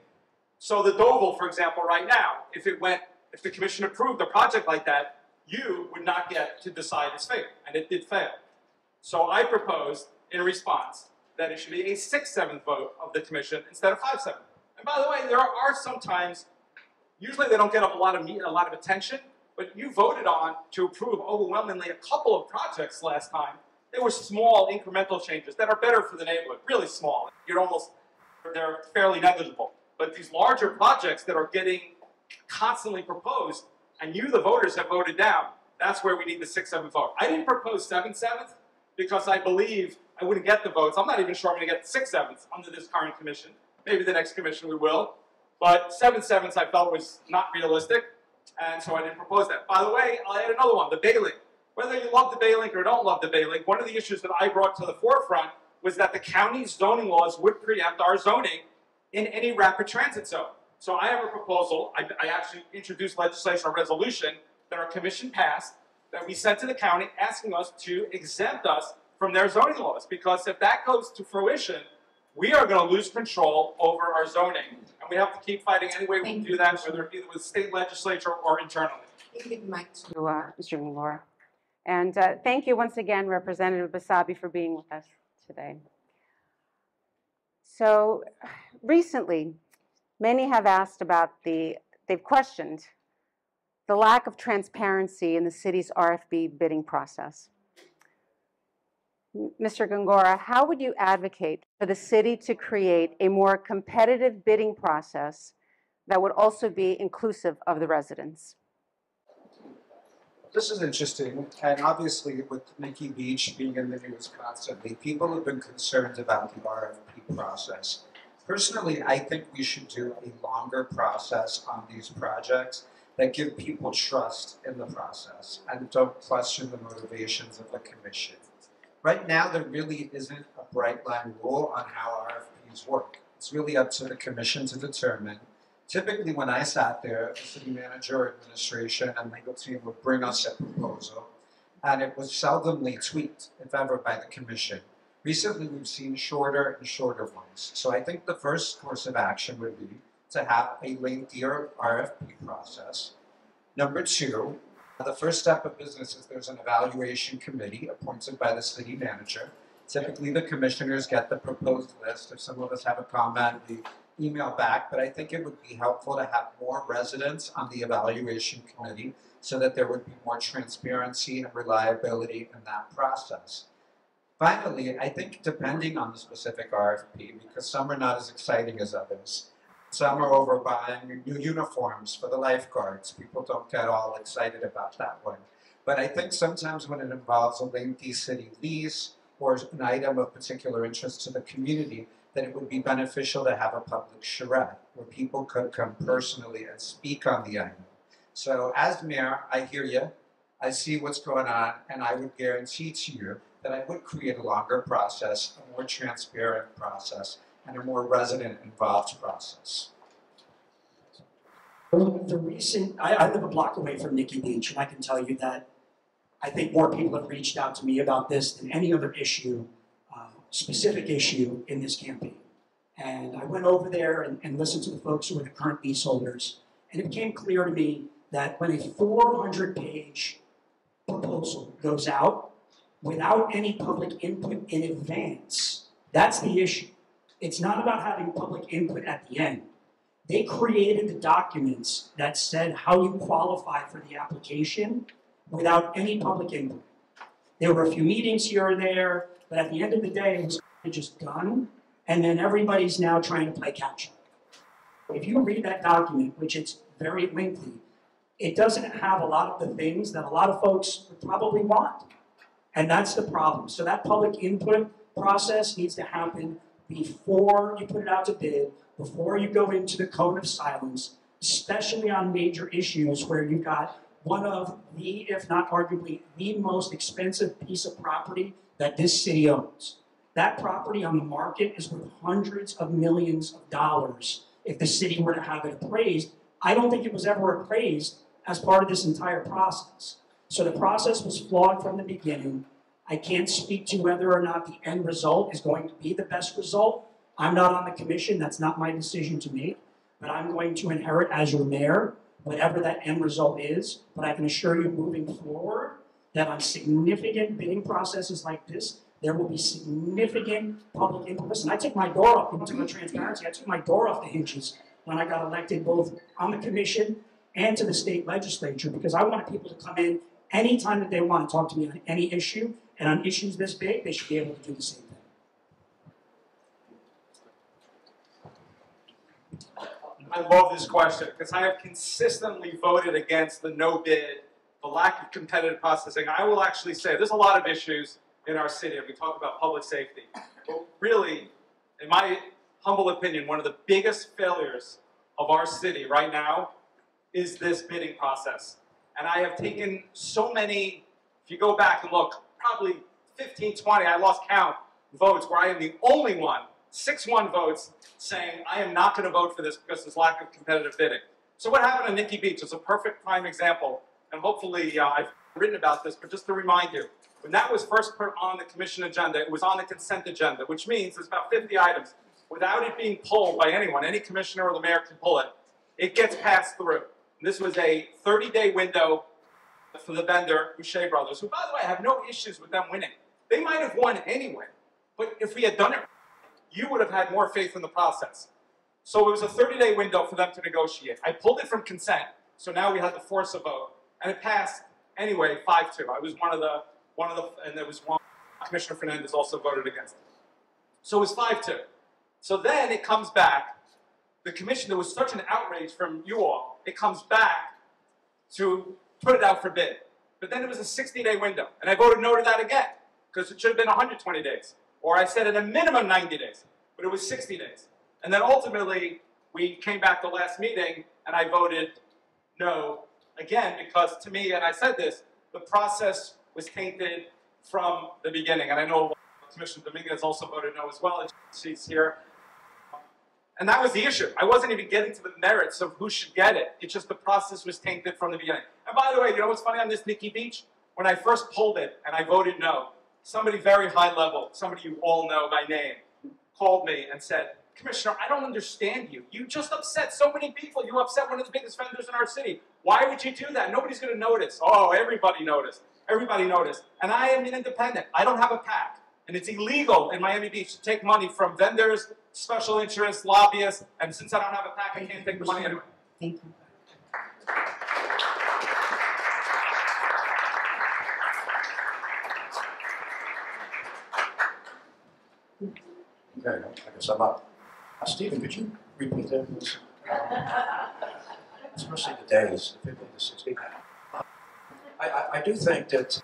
So the Deauville, for example, right now, if it went, if the commission approved a project like that, you would not get to decide its fate, and it did fail. So I proposed, in response, that it should be a 6-7 vote of the commission instead of 5-7. And by the way, there are sometimes, usually they don't get a lot of meat, a lot of attention, but you voted on to approve overwhelmingly a couple of projects last time. They were small incremental changes that are better for the neighborhood, really small. You're almost, they're fairly negligible. But these larger projects that are getting constantly proposed, and you, the voters, have voted down, that's where we need the 6-7 vote. I didn't propose 7-7th, because I believe I wouldn't get the votes. I'm not even sure I'm going to get six sevenths under this current commission. Maybe the next commission we will. But seven sevenths I felt was not realistic, and so I didn't propose that. By the way, I'll add another one, the Bay Link. Whether you love the Bay Link or don't love the Bay Link, one of the issues that I brought to the forefront was that the county's zoning laws would preempt our zoning in any rapid transit zone. So I have a proposal, I, I actually introduced legislation or resolution that our commission passed that we sent to the county asking us to exempt us from their zoning laws. Because if that goes to fruition, we are going to lose control over our zoning. And we have to keep fighting any way we can do that, whether it be with state legislature or internally. Thank You can give the mic to- to uh, Mr. Gongora. And uh, thank you once again, Representative Basabe, for being with us today. So recently, many have asked about the, they've questioned the lack of transparency in the city's RFP bidding process. Mr. Gongora, how would you advocate for the city to create a more competitive bidding process that would also be inclusive of the residents? This is interesting, and obviously with Nikki Beach being in the news constantly, people have been concerned about the RFP process. Personally, I think we should do a longer process on these projects that give people trust in the process and don't question the motivations of the commission. Right now, there really isn't a bright line rule on how RFPs work. It's really up to the commission to determine. Typically, when I sat there, the city manager, administration, and legal team would bring us a proposal, and it was seldomly tweaked, if ever, by the commission. Recently, we've seen shorter and shorter ones. So I think the first course of action would be to have a lengthier RFP process. Number two, The first step of business is there's an evaluation committee appointed by the city manager. Typically, the commissioners get the proposed list. If some of us have a comment, we email back, but I think it would be helpful to have more residents on the evaluation committee so that there would be more transparency and reliability in that process. Finally, I think depending on the specific RFP, because some are not as exciting as others, some are over buying new uniforms for the lifeguards. People don't get all excited about that one. But I think sometimes when it involves a lengthy city lease or an item of particular interest to the community, that it would be beneficial to have a public charrette where people could come personally and speak on the item. So as mayor, I hear you, I see what's going on, and I would guarantee to you that I would create a longer process, a more transparent process, and a more resident-involved process. The recent, I, I live a block away from Nikki Beach, and I can tell you that I think more people have reached out to me about this than any other issue, uh, specific issue in this campaign. And I went over there and, and listened to the folks who are the current leaseholders, and it became clear to me that when a 400 page proposal goes out without any public input in advance, that's the issue. It's not about having public input at the end. They created the documents that said how you qualify for the application without any public input. There were a few meetings here or there, but at the end of the day, it was just done, and then everybody's now trying to play catch up. If you read that document, which it's very lengthy, it doesn't have a lot of the things that a lot of folks would probably want. And that's the problem. So that public input process needs to happen before you put it out to bid, before you go into the code of silence, especially on major issues where you've got one of the, if not arguably, the most expensive piece of property that this city owns. That property on the market is worth hundreds of millions of dollars if the city were to have it appraised. I don't think it was ever appraised as part of this entire process. So the process was flawed from the beginning. I can't speak to whether or not the end result is going to be the best result. I'm not on the commission, that's not my decision to make, but I'm going to inherit as your mayor whatever that end result is. But I can assure you moving forward that on significant bidding processes like this, there will be significant public input. Listen, I took my door off, of transparency, I took my door off the hinges when I got elected both on the commission and to the state legislature because I wanted people to come in anytime that they want to talk to me on any issue. And on issues this big, they should be able to do the same thing. I love this question because I have consistently voted against the no bid, the lack of competitive processing. I will actually say there's a lot of issues in our city. We talk about public safety. But really, in my humble opinion, one of the biggest failures of our city right now is this bidding process. And I have taken so many, if you go back and look, probably 15, 20, I lost count, votes where I am the only one 6-1 votes saying, I am not going to vote for this because there's lack of competitive bidding. So what happened on Nikki Beach is a perfect prime example, and hopefully uh, I've written about this, but just to remind you, when that was first put on the commission agenda, it was on the consent agenda, which means there's about 50 items. Without it being pulled by anyone, any commissioner or the mayor can pull it, it gets passed through. This was a 30-day window for the vendor, Boucher Brothers, who, by the way, I have no issues with them winning. They might have won anyway, but if we had done it you would have had more faith in the process. So it was a 30-day window for them to negotiate. I pulled it from consent, so now we had to force a vote, and it passed anyway, 5-2. I was one of the, one of the, and there was one, Commissioner Fernandez also voted against it. So it was 5-2. So then it comes back, the commission, there was such an outrage from you all, it comes back to put it out for bid. But then it was a 60-day window, and I voted no to that again, because it should have been 120 days. Or I said at a minimum 90 days, but it was 60 days. And then ultimately, we came back the last meeting and I voted no again because to me, and I said this, the process was tainted from the beginning. And I know Commissioner Dominguez also voted no as well, and she's here. And that was the issue. I wasn't even getting to the merits of who should get it. It's just the process was tainted from the beginning. And by the way, you know what's funny on this Nikki Beach? When I first pulled it and I voted no, somebody very high level, somebody you all know by name, called me and said, Commissioner, I don't understand you. You just upset so many people. You upset one of the biggest vendors in our city. Why would you do that? Nobody's going to notice. Oh, everybody noticed. Everybody noticed. And I am an independent. I don't have a PAC. And it's illegal in Miami Beach to take money from vendors, special interests, lobbyists. And since I don't have a pack, I can't take the money anyway. Thank you. Okay, I guess I'm up. Uh, Steven, could you repeat that, please? Especially the days, the 50 to 60. I, I, I do think that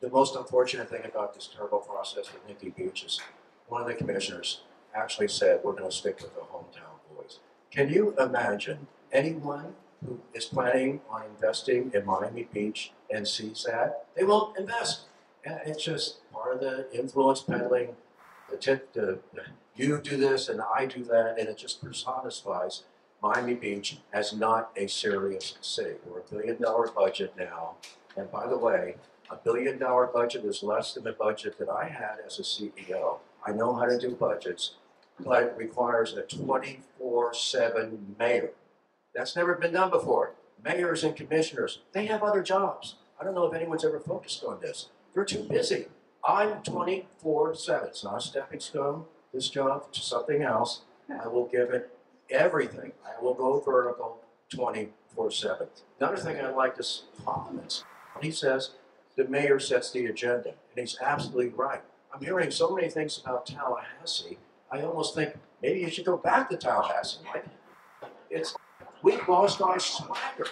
the most unfortunate thing about this terrible process with Nikki Beach is one of the commissioners actually said, we're gonna stick with the hometown boys. Can you imagine anyone who is planning on investing in Miami Beach and sees that? They won't invest. It's just part of the influence peddling the, tip, the, the you do this and I do that, and it just personifies Miami Beach as not a serious city. We're a billion dollar budget now, and by the way, a billion dollar budget is less than the budget that I had as a CEO. I know how to do budgets, it requires a 24 7 mayor. That's never been done before. Mayors and commissioners, they have other jobs. I don't know if anyone's ever focused on this. They're too busy. I'm 24 7. It's not a stepping stone, this job, to something else. I will give it everything. I will go vertical 24 7. Another thing I'd like to compliment he says the mayor sets the agenda, and he's absolutely right. I'm hearing so many things about Tallahassee, I almost think maybe you should go back to Tallahassee, Mike. It's, we've lost our swagger.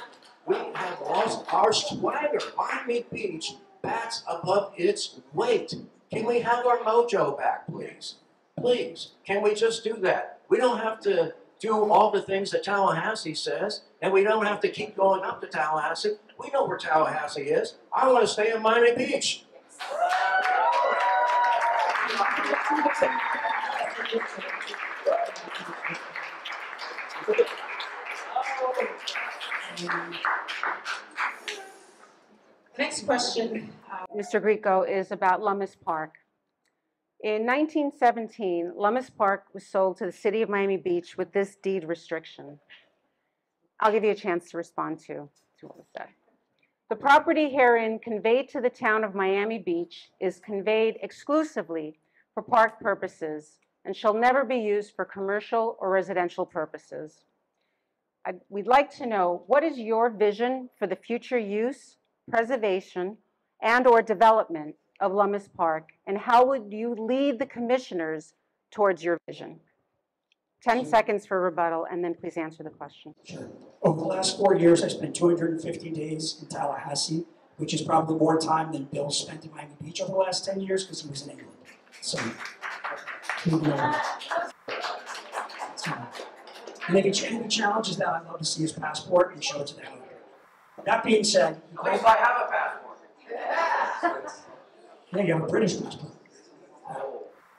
We have lost our swagger. Miami Beach bats above its weight. Can we have our mojo back, please? Please, can we just do that? We don't have to do all the things that Tallahassee says, and we don't have to keep going up to Tallahassee. We know where Tallahassee is. I want to stay in Miami Beach. Next question, Mr. Grieco, is about Lummus Park. In 1917, Lummus Park was sold to the city of Miami Beach with this deed restriction. I'll give you a chance to respond to, to what was said. The property herein conveyed to the town of Miami Beach is conveyed exclusively for park purposes and shall never be used for commercial or residential purposes. I'd- We'd like to know, what is your vision for the future use, preservation, and/or development of Lummus Park, and how would you lead the commissioners towards your vision? 10 seconds for rebuttal, and then please answer the question. Sure. Over the last four years, I spent 250 days in Tallahassee, which is probably more time than Bill spent in Miami Beach over the last 10 years because he was in England. So, moving on. Uh, so, and if he, ch- if he challenges that, I'd love to see his passport and show it to the House. That being said, I have a passport. yeah, you have a British passport.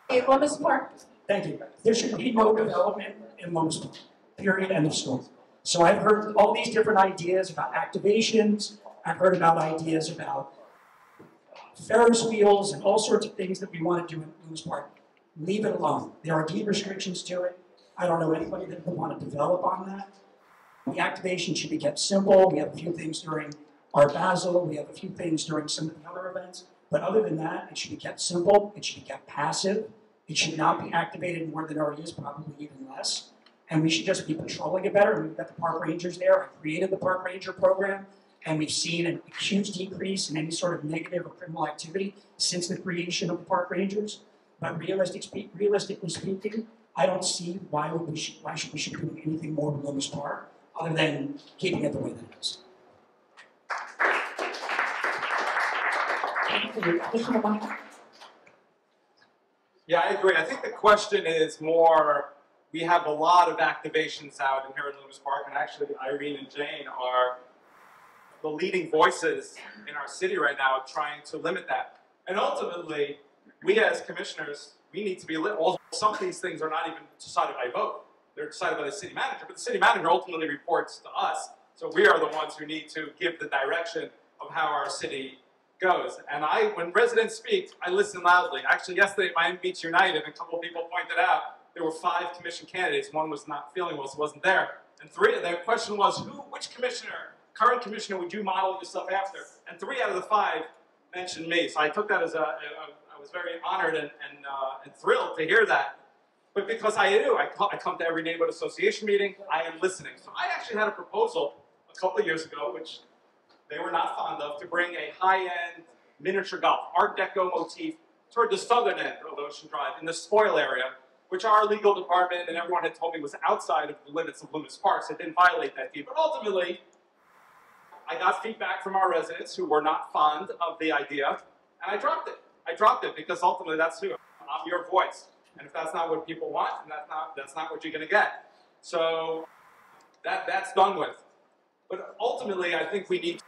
okay, Columbus Park, Thank you. There should be no development in Lummus Park, period, end of story. So I've heard all these different ideas about activations, I've heard about ideas about Ferris wheels and all sorts of things that we want to do in Lummus Park. Leave it alone. There are deed restrictions to it. I don't know anybody that would want to develop on that. The activation should be kept simple. We have a few things during our Basel, we have a few things during some of the other events. But other than that, it should be kept simple, it should be kept passive. It should not be activated more than it already is, probably even less. And we should just be patrolling it better. We've got the park rangers there. I created the park ranger program, and we've seen a huge decrease in any sort of negative or criminal activity since the creation of the park rangers. But realistic realistically speaking, I don't see why we should, why should we should be doing anything more with Lummus Park other than keeping it the way that it is. Yeah, I agree. I think the question is more we have a lot of activations out in here in Lummus Park, and actually, Irene and Jane are the leading voices in our city right now trying to limit that. And ultimately, we as commissioners, we need to be. Well, some of these things are not even decided by vote. They're decided by the city manager, but the city manager ultimately reports to us. So we are the ones who need to give the direction of how our city goes. And I, when residents speak, I listen loudly. Actually, yesterday at Miami Beach United, a couple of people pointed out there were five commission candidates. One was not feeling well, so wasn't there. And three, the question was, who, which commissioner, current commissioner, would you model yourself after? And three out of the five mentioned me. So I took that as a, a I was very honored and, and, uh, and thrilled to hear that. But because I do, I, I come to every neighborhood association meeting, I am listening. So I actually had a proposal a couple of years ago, which they were not fond of, to bring a high-end miniature golf, Art Deco motif, toward the southern end of Ocean Drive, in the spoil area, which our legal department and everyone had told me was outside of the limits of Lummus Park, so it didn't violate that fee. But ultimately, I got feedback from our residents who were not fond of the idea, and I dropped it. I dropped it because ultimately that's who I'm your voice. And if that's not what people want, that's not that's not what you're gonna get. So that that's done with. But ultimately I think we need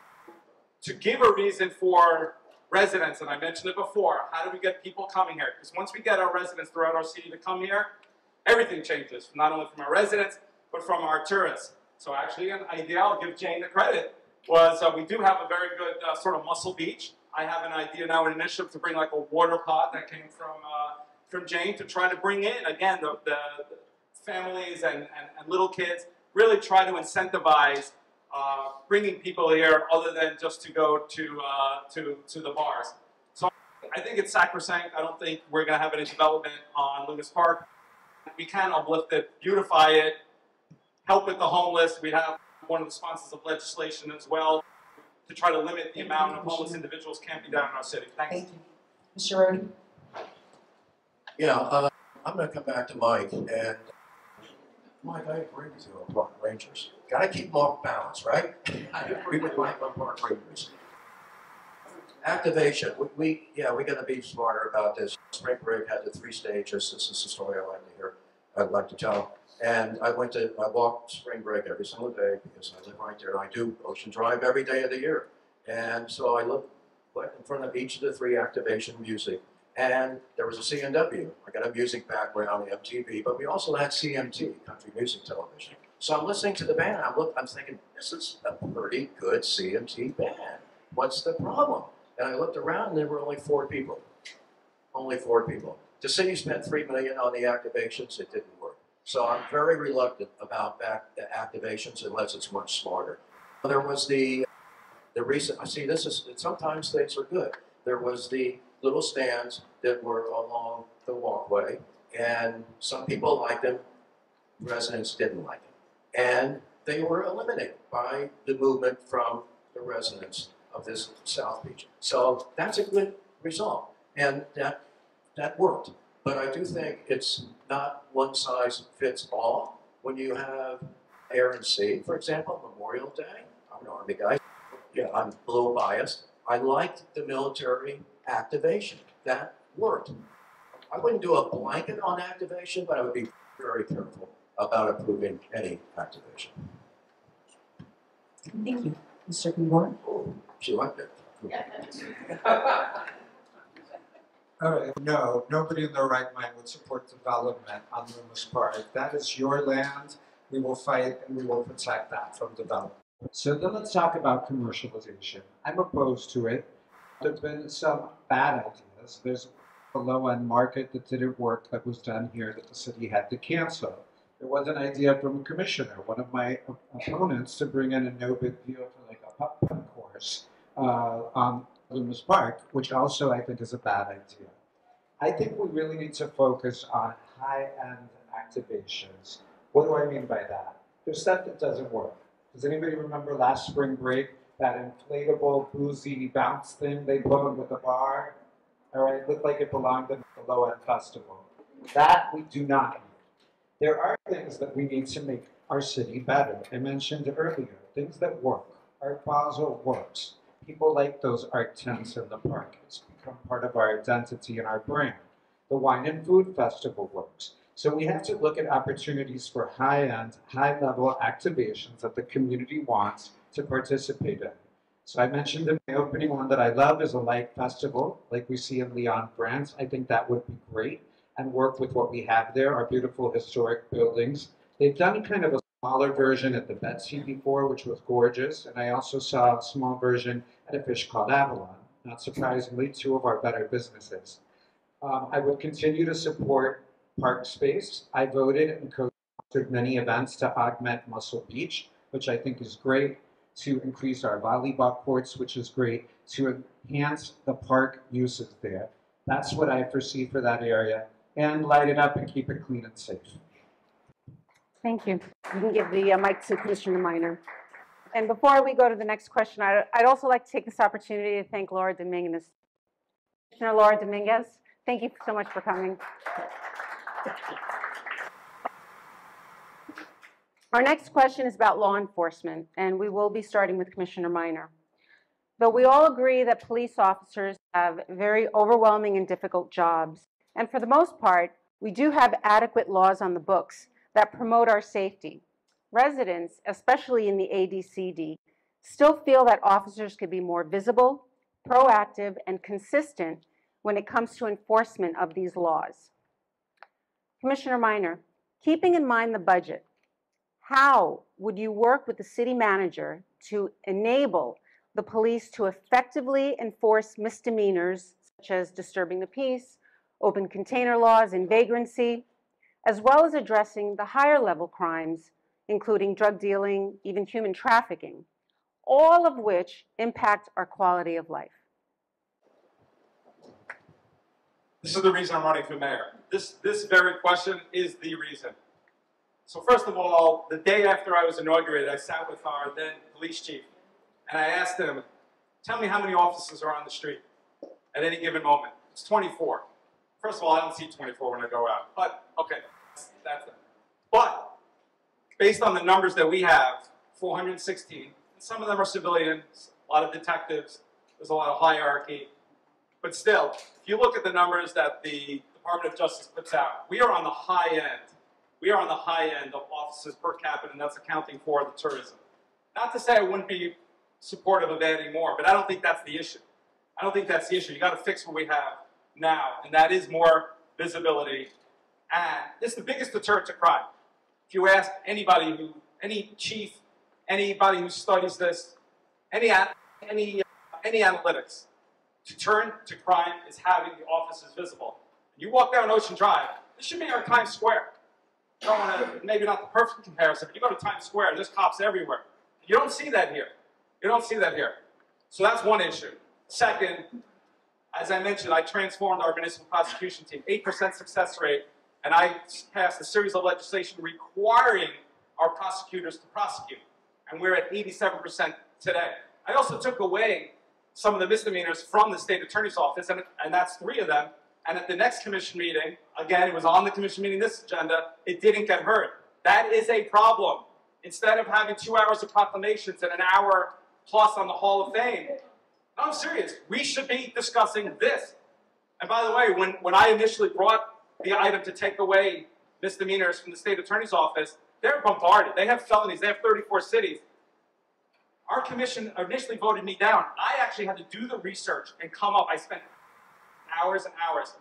to give a reason for residents, and I mentioned it before, how do we get people coming here? Because once we get our residents throughout our city to come here, everything changes, not only from our residents, but from our tourists. So actually, an idea, I'll give Jane the credit, was uh, we do have a very good uh, sort of muscle beach. I have an idea now, an initiative to bring like a water pod that came from uh, from Jane to try to bring in again the, the, families and, and, and, little kids. Really try to incentivize uh, bringing people here other than just to go to uh, to to the bars. So I think it's sacrosanct. I don't think we're going to have any development on Lummus Park. We can uplift it, beautify it, help with the homeless. We have one of the sponsors of legislation as well to try to limit the amount of homeless individuals camping down in our city. Thanks. Thank you. Mr. Roedy? Yeah, uh, I'm gonna come back to Mike and Mike, I agree with you on park rangers. Gotta keep them off balance, right? I agree with Mike on park rangers. Activation, we, we, yeah, we gotta be smarter about this. Spring break had the three stages, this is the story I like to hear, I'd like to tell. And I went to, I walk spring break every single day because I live right there. I do Ocean Drive every day of the year. And so I look right in front of each of the three activation music. And there was a CNW. I got a music background, MTV, but we also had CMT, Country Music Television. So I'm listening to the band. I'm look, I'm thinking, this is a pretty good CMT band. What's the problem? And I looked around, and there were only four people. Only four people. The city spent three million on the activations. It didn't work. So I'm very reluctant about back activations unless it's much smarter. There was the the recent. I see this is sometimes things are good. There was the little stands that were along the walkway, and some people liked them. Residents didn't like them, and they were eliminated by the movement from the residents of this South Beach. So that's a good result, and that that worked. But I do think it's not one size fits all. When you have Air and Sea, for example, Memorial Day, I'm an Army guy. Yeah, I'm a little biased. I liked the military activation. That worked. I wouldn't do a blanket on activation, but I would be very careful about approving any activation. Thank you. Mr. Kinborn? Oh, she liked it. All right, no, nobody in their right mind would support development on Lummus Park. That is your land. We will fight and we will protect that from development. So then let's talk about commercialization. I'm opposed to it. There's been some bad ideas. There's a low-end market that didn't work that was done here that the city had to cancel. There was an idea from a commissioner, one of my opponents, to bring in a no big deal for like a putt course uh, on Lummus Park, which also I think is a bad idea. I think we really need to focus on high-end activations. What do I mean by that? There's stuff that doesn't work. Does anybody remember last spring break, that inflatable boozy bounce thing they blew with the bar? All right, looked like it belonged at the low-end festival. That we do not need. There are things that we need to make our city better. I mentioned earlier, things that work. Art Basel works. People like those art tents in the park. It's become part of our identity and our brand. The Wine and Food Festival works. So we have to look at opportunities for high-end, high-level activations that the community wants to participate in. So I mentioned in my opening one that I love is a light festival, like we see in Lyon, France. I think that would be great and work with what we have there, our beautiful historic buildings. They've done kind of a smaller version at the Betsy before, which was gorgeous, and I also saw a small version at a fish called Avalon. Not surprisingly, two of our better businesses. Um, I would continue to support park space. I voted and co-sponsored many events to augment Muscle Beach, which I think is great, to increase our volleyball courts, which is great, to enhance the park uses there. That's what I foresee for that area, and light it up and keep it clean and safe. Thank you. You can give the uh, mic to Commissioner Meiner. And before we go to the next question, I- I'd also like to take this opportunity to thank Laura Dominguez. Commissioner Laura Dominguez, thank you so much for coming. Our next question is about law enforcement, and we will be starting with Commissioner Meiner. Though we all agree that police officers have very overwhelming and difficult jobs, and for the most part, we do have adequate laws on the books that promote our safety. Residents, especially in the ADCD, still feel that officers could be more visible, proactive, and consistent when it comes to enforcement of these laws. Commissioner Meiner, keeping in mind the budget, how would you work with the city manager to enable the police to effectively enforce misdemeanors such as disturbing the peace, open container laws, and vagrancy, as well as addressing the higher level crimes, including drug dealing, even human trafficking, all of which impact our quality of life? This is the reason I'm running for mayor. This, this very question is the reason. So first of all, the day after I was inaugurated, I sat with our then police chief, and I asked him, tell me how many officers are on the street at any given moment. It's 24. First of all, I don't see 24 when I go out, but okay, that's, it. But based on the numbers that we have, 416, and some of them are civilians, a lot of detectives, there's a lot of hierarchy, but still, if you look at the numbers that the Department of Justice puts out, we are on the high end. We are on the high end of offices per capita, and that's accounting for the tourism. Not to say I wouldn't be supportive of adding more, but I don't think that's the issue. I don't think that's the issue. You got to fix what we have now, and that is more visibility. And it's the biggest deterrent to crime. If you ask anybody who, any chief, anybody who studies this, any an- any any analytics, deterrent to crime is having the offices visible. You walk down Ocean Drive, this should be our Times Square. Don't want to, maybe not the perfect comparison, but you go to Times Square, there's cops everywhere. You don't see that here. You don't see that here. So that's one issue. Second, as I mentioned, I transformed our municipal prosecution team, 8% success rate, and I passed a series of legislation requiring our prosecutors to prosecute. And we're at 87% today. I also took away some of the misdemeanors from the state attorney's office, and, and that's three of them. And at the next commission meeting, again, it was on the commission meeting, this agenda, it didn't get heard. That is a problem. Instead of having two hours of proclamations and an hour plus on the Hall of Fame, no, I'm serious. We should be discussing this. And by the way, when, when I initially brought the item to take away misdemeanors from the state attorney's office, they're bombarded. They have felonies. They have 34 cities. Our commission initially voted me down. I actually had to do the research and come up. I spent hours and hours.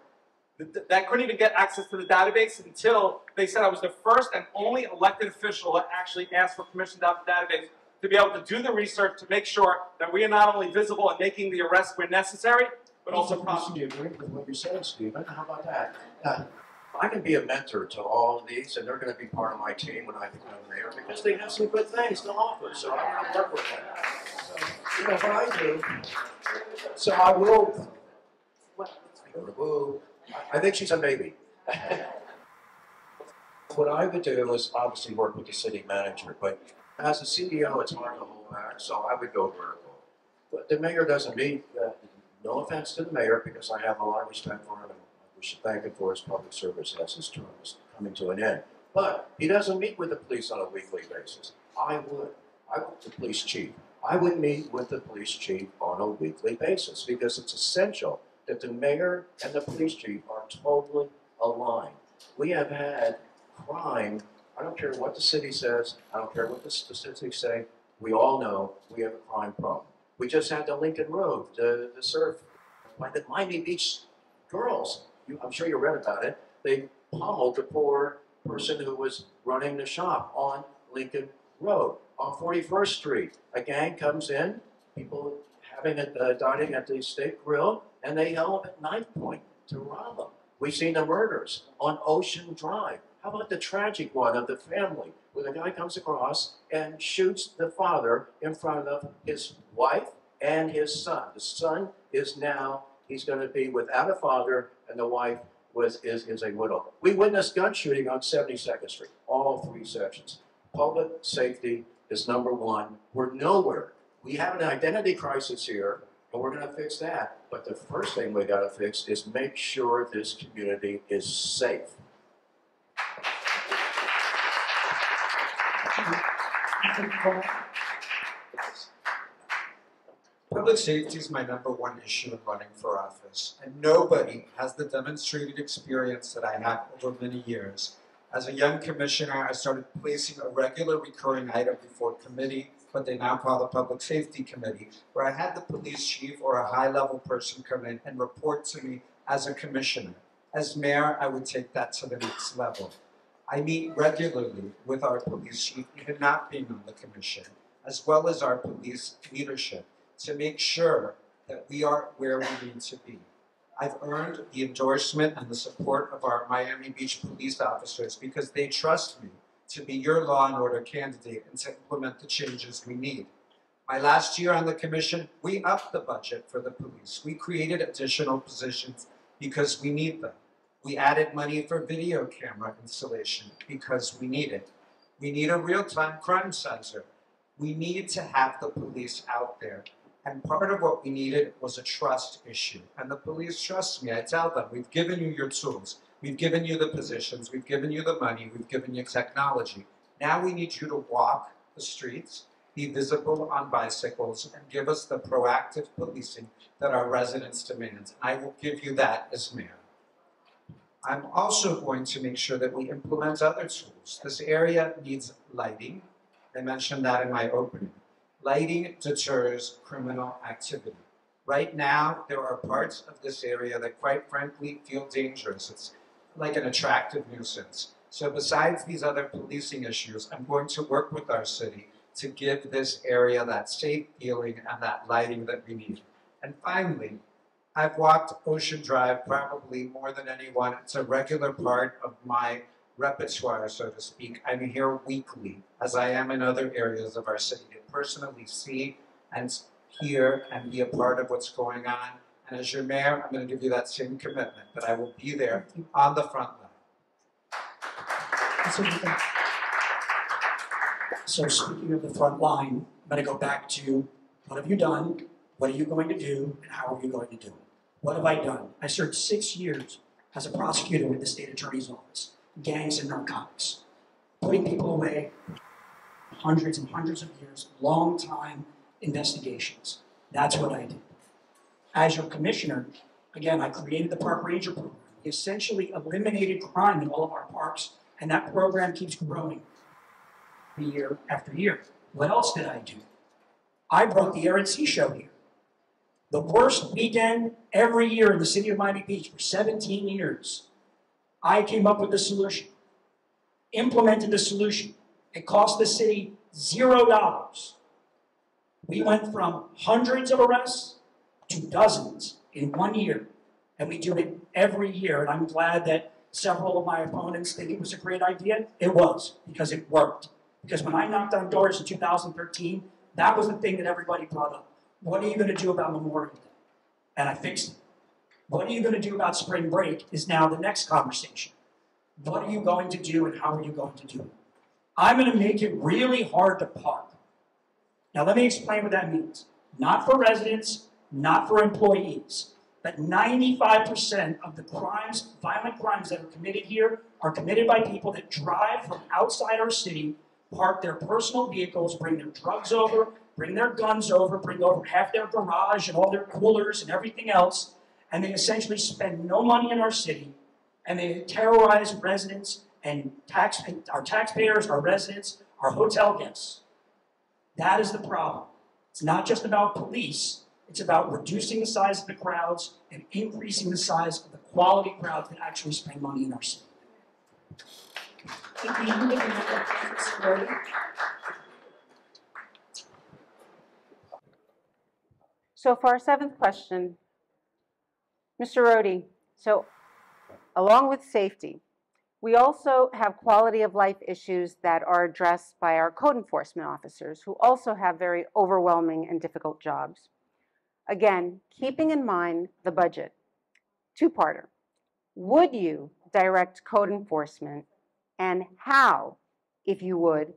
Th- That couldn't even get access to the database until they said I was the first and only elected official that actually asked for permission to have the database to be able to do the research to make sure that we are not only visible and making the arrests where necessary, but also I prosecute. agree with what you're saying, Steven. How about that? Uh, I can be a mentor to all of these, and they're going to be part of my team when I become mayor because they have some good things to offer. So I want to work with them. So, you know what I do? So I will. I think she's a baby. what I would do is obviously work with the city manager, but as a CEO, it's hard to hold back, so I would go vertical. But the mayor doesn't meet, uh, no offense to the mayor, because I have a lot of respect for him, and we should thank him for his public service as his term is coming to an end. But he doesn't meet with the police on a weekly basis. I would. I would, the police chief. I would meet with the police chief on a weekly basis because it's essential that the mayor and the police chief are totally aligned. We have had crime, I don't care what the city says, I don't care what the statistics say, we all know we have a crime problem. We just had the Lincoln Road, the, the surf, by the Miami Beach girls, you, I'm sure you read about it, they pummeled the poor person who was running the shop on Lincoln Road. On 41st Street, a gang comes in, people having a, uh, dining at the steak grill, and they held at knife point to rob them. We've seen the murders on Ocean Drive. How about the tragic one of the family where the guy comes across and shoots the father in front of his wife and his son? The son is now, he's going to be without a father, and the wife was, is, is a widow. We witnessed gun shooting on 72nd Street, all three sections. Public safety is number one. We're nowhere. We have an identity crisis here, and we're going to fix that. But the first thing we got to fix is make sure this community is safe. Public safety is my number one issue in running for office, and nobody has the demonstrated experience that I have over many years. As a young commissioner, I started placing a regular recurring item before committee, what they now call the Public Safety Committee, where I had the police chief or a high-level person come in and report to me as a commissioner. As mayor, I would take that to the next level. I meet regularly with our police chief, even not being on the commission, as well as our police leadership, to make sure that we are where we need to be. I've earned the endorsement and the support of our Miami Beach police officers because they trust me to be your law and order candidate and to implement the changes we need. My last year on the commission, we upped the budget for the police. We created additional positions because we need them. We added money for video camera installation because we need it. We need a real-time crime center. We need to have the police out there. And part of what we needed was a trust issue. And the police trust me. I tell them, we've given you your tools. We've given you the positions. We've given you the money. We've given you technology. Now we need you to walk the streets, be visible on bicycles, and give us the proactive policing that our residents demand. I will give you that as mayor. I'm also going to make sure that we implement other tools. This area needs lighting. I mentioned that in my opening. Lighting deters criminal activity. Right now, there are parts of this area that quite frankly feel dangerous. It's like an attractive nuisance. So besides these other policing issues, I'm going to work with our city to give this area that safe feeling and that lighting that we need. And finally, I've walked Ocean Drive probably more than anyone. It's a regular part of my repertoire, so to speak. I'm here weekly, as I am in other areas of our city, to personally see and hear and be a part of what's going on. And as your mayor, I'm going to give you that same commitment that I will be there on the front line. So, speaking of the front line, I'm going to go back to what have you done? What are you going to do? And how are you going to do it? What have I done? I served six years as a prosecutor with the state attorney's office, gangs and narcotics, putting people away, hundreds and hundreds of years, long time investigations. That's what I did. As your commissioner, again, I created the park ranger program. Essentially eliminated crime in all of our parks, and that program keeps growing year after year. What else did I do? I brought the Air and Sea Show here. The worst weekend every year in the city of Miami Beach for 17 years. I came up with the solution, implemented the solution. It cost the city zero dollars. We went from hundreds of arrests to dozens in one year, and we do it every year. And I'm glad that several of my opponents think it was a great idea. It was, because it worked. Because when I knocked on doors in 2013, that was the thing that everybody brought up. What are you going to do about Memorial Day? And I fixed it. What are you going to do about spring break is now the next conversation. What are you going to do and how are you going to do it? I'm going to make it really hard to park. Now, let me explain what that means. Not for residents, not for employees, but 95% of the crimes, violent crimes that are committed here, are committed by people that drive from outside our city, park their personal vehicles, bring their drugs over, bring their guns over, bring over half their garage and all their coolers and everything else, and they essentially spend no money in our city, and they terrorize residents and tax, our taxpayers, our residents, our hotel guests. That is the problem. It's not just about police, it's about reducing the size of the crowds and increasing the size of the quality crowds that actually spend money in our city. Thank you. Mr. Roedy. So for our seventh question, Mr. Roedy, so along with safety, we also have quality of life issues that are addressed by our code enforcement officers, who also have very overwhelming and difficult jobs. Again, keeping in mind the budget, two-parter. Would you direct code enforcement and how, if you would,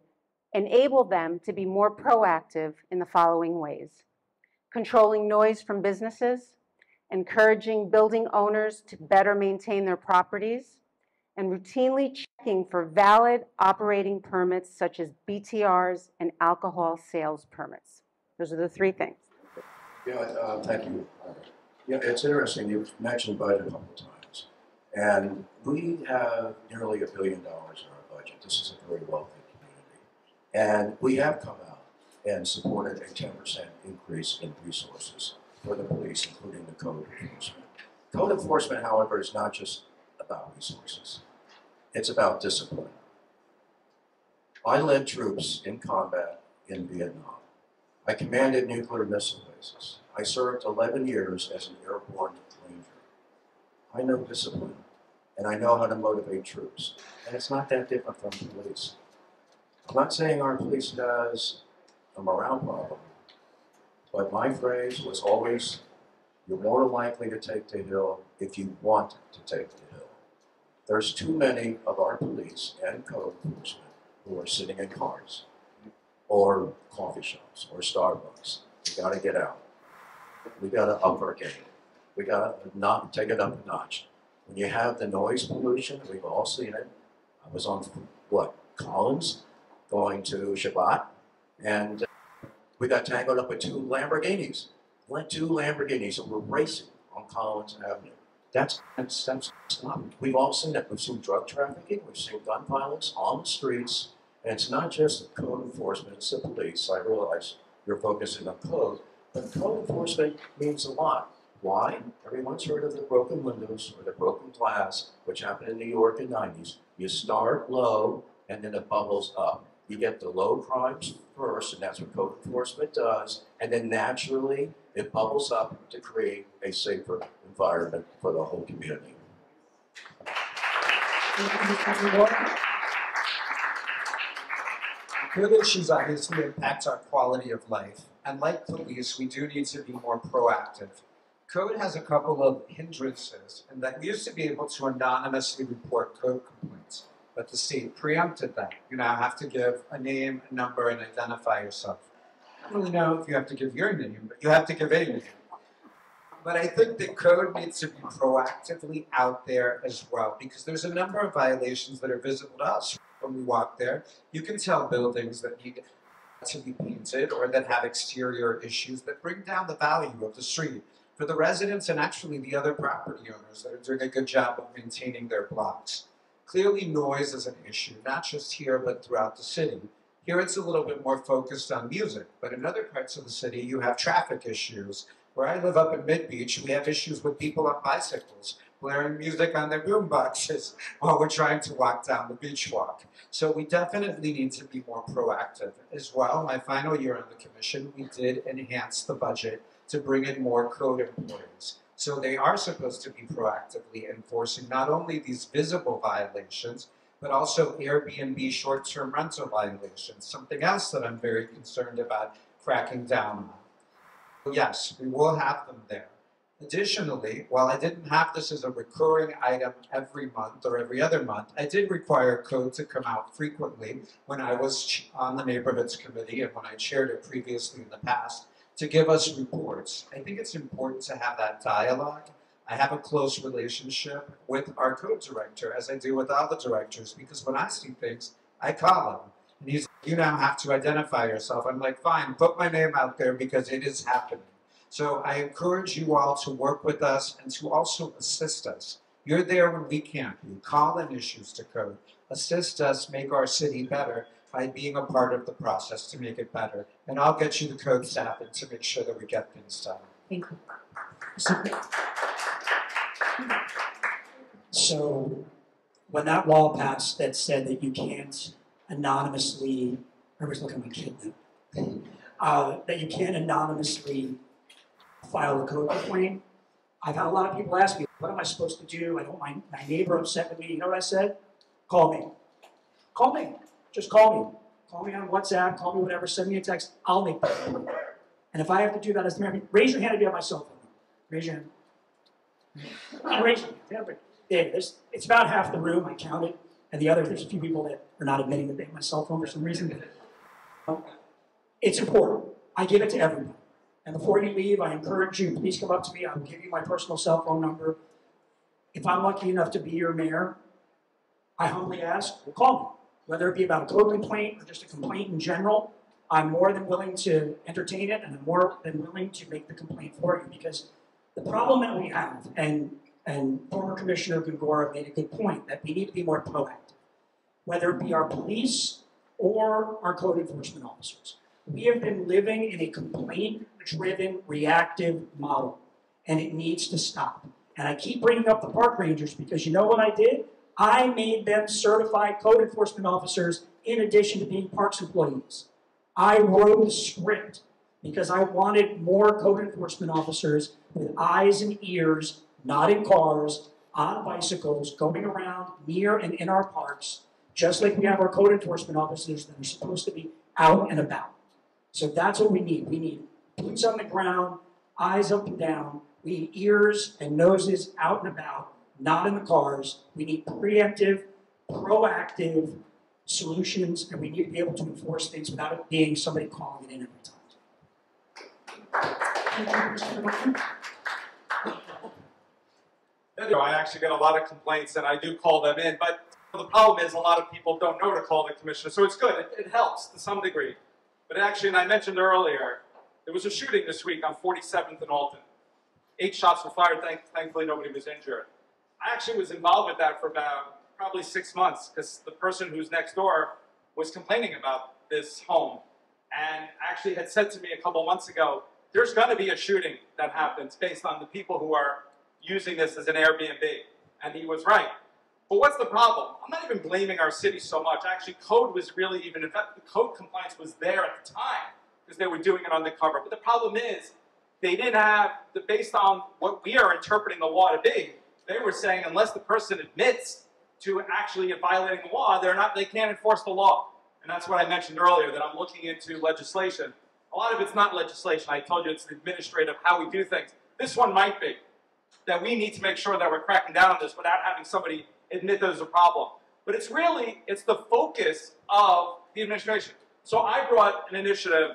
enable them to be more proactive in the following ways? Controlling noise from businesses, encouraging building owners to better maintain their properties, and routinely checking for valid operating permits such as BTRs and alcohol sales permits. Those are the three things. Yeah, uh, thank you. Yeah, it's interesting, you've mentioned budget a couple times. And we have nearly a billion dollars in our budget. This is a very wealthy community. And we have come out and supported a ten percent increase in resources for the police, including the code enforcement. Code enforcement, however, is not just about resources. It's about discipline. I led troops in combat in Vietnam. I commanded nuclear missile bases. I served 11 years as an airborne ranger. I know discipline, and I know how to motivate troops. And it's not that different from police. I'm not saying our police does a morale problem, but my phrase was always, you're more likely to take the hill if you want to take the hill. There's too many of our police and code enforcement who are sitting in cars or coffee shops or Starbucks. We gotta get out. We gotta up our game. We gotta not take it up a notch. When you have the noise pollution, we've all seen it. I was on what Collins going to Shabbat, and uh, we got tangled up with two Lamborghinis. Went two Lamborghinis and were racing on Collins Avenue. That's that's that's stop. We've all seen it. We've seen drug trafficking. We've seen gun violence on the streets. And it's not just code enforcement, it's the police. I realize you're focusing on code, but code enforcement means a lot. Why? Everyone's heard of the broken windows or the broken glass, which happened in New York in the 90s. You start low and then it bubbles up. You get the low crimes first, and that's what code enforcement does, and then naturally it bubbles up to create a safer environment for the whole community. Code issues obviously impact our quality of life, and like police, we do need to be more proactive. Code has a couple of hindrances, and that we used to be able to anonymously report code complaints, but the state preempted that. You now have to give a name, a number, and identify yourself. I don't really know if you have to give your name, but you have to give a name. But I think that code needs to be proactively out there as well, because there's a number of violations that are visible to us when we walk there. You can tell buildings that need to be painted or that have exterior issues that bring down the value of the street for the residents and actually the other property owners that are doing a good job of maintaining their blocks. Clearly, noise is an issue, not just here but throughout the city. Here it's a little bit more focused on music, but in other parts of the city you have traffic issues. Where I live up in Mid Beach, we have issues with people on bicycles blaring music on their boom boxes while we're trying to walk down the beach walk. So we definitely need to be more proactive as well. My final year on the commission, we did enhance the budget to bring in more code employees. So they are supposed to be proactively enforcing not only these visible violations, but also Airbnb short-term rental violations, something else that I'm very concerned about cracking down on. Yes, we will have them there. Additionally, while I didn't have this as a recurring item every month or every other month, I did require code to come out frequently when I was on the neighborhoods committee and when I chaired it previously in the past to give us reports. I think it's important to have that dialogue. I have a close relationship with our code director, as I do with all the directors, because when I see things, I call him. And he's you now have to identify yourself. I'm like, fine, put my name out there because it is happening. So I encourage you all to work with us and to also assist us. You're there when we can't be. Call in issues to code. Assist us make our city better by being a part of the process to make it better. And I'll get you the code staff and to make sure that we get things done. Thank you. So when that law passed that said that you can't anonymously, everybody's looking at my kid now, uh, that you can't anonymously file a code complaint, I've had a lot of people ask me, what am I supposed to do? I don't mind my neighbor upset with me. You know what I said? Call me. Call me. Just call me. Call me on WhatsApp, call me whatever, send me a text. I'll make that. And if I have to do that as the mayor, raise your hand if you have my cell phone. Raise your hand. Raise your hand. There, it's about half the room, I counted. And the other, there's a few people that are not admitting that they have my cell phone for some reason. It's important. I give it to everyone. And before you leave, I encourage you, please come up to me. I will give you my personal cell phone number. If I'm lucky enough to be your mayor, I humbly ask, well, call me. Whether it be about a code complaint or just a complaint in general, I'm more than willing to entertain it and I'm more than willing to make the complaint for you because the problem that we have, and, and former Commissioner Gongora made a good point, that we need to be more proactive. Whether it be our police or our code enforcement officers. We have been living in a complaint-driven, reactive model, and it needs to stop. And I keep bringing up the park rangers because you know what I did? I made them certified code enforcement officers in addition to being parks employees. I wrote a script because I wanted more code enforcement officers with eyes and ears, not in cars, on bicycles, going around near and in our parks, just like we have our code enforcement officers that are supposed to be out and about. So that's what we need. We need boots on the ground, eyes up and down. We need ears and noses out and about, not in the cars. We need preemptive, proactive solutions, and we need to be able to enforce things without it being somebody calling it in every time. I actually get a lot of complaints and I do call them in, but the problem is a lot of people don't know to call the commissioner, so it's good. It, it helps to some degree. But actually, and I mentioned earlier, there was a shooting this week on 47th and Alton. Eight shots were fired, thank, thankfully nobody was injured. I actually was involved with that for about probably six months because the person who's next door was complaining about this home and actually had said to me a couple months ago, there's going to be a shooting that happens based on the people who are using this as an Airbnb. And he was right. But what's the problem? I'm not even blaming our city so much. Actually, code was really even, in fact, the code compliance was there at the time because they were doing it undercover. But the problem is, they didn't have, the, based on what we are interpreting the law to be, they were saying unless the person admits to actually violating the law, they're not, they can't enforce the law. And that's what I mentioned earlier, that I'm looking into legislation. A lot of it's not legislation. I told you it's administrative, how we do things. This one might be. That we need to make sure that we're cracking down on this without having somebody admit there's a problem. But it's really, it's the focus of the administration. So I brought an initiative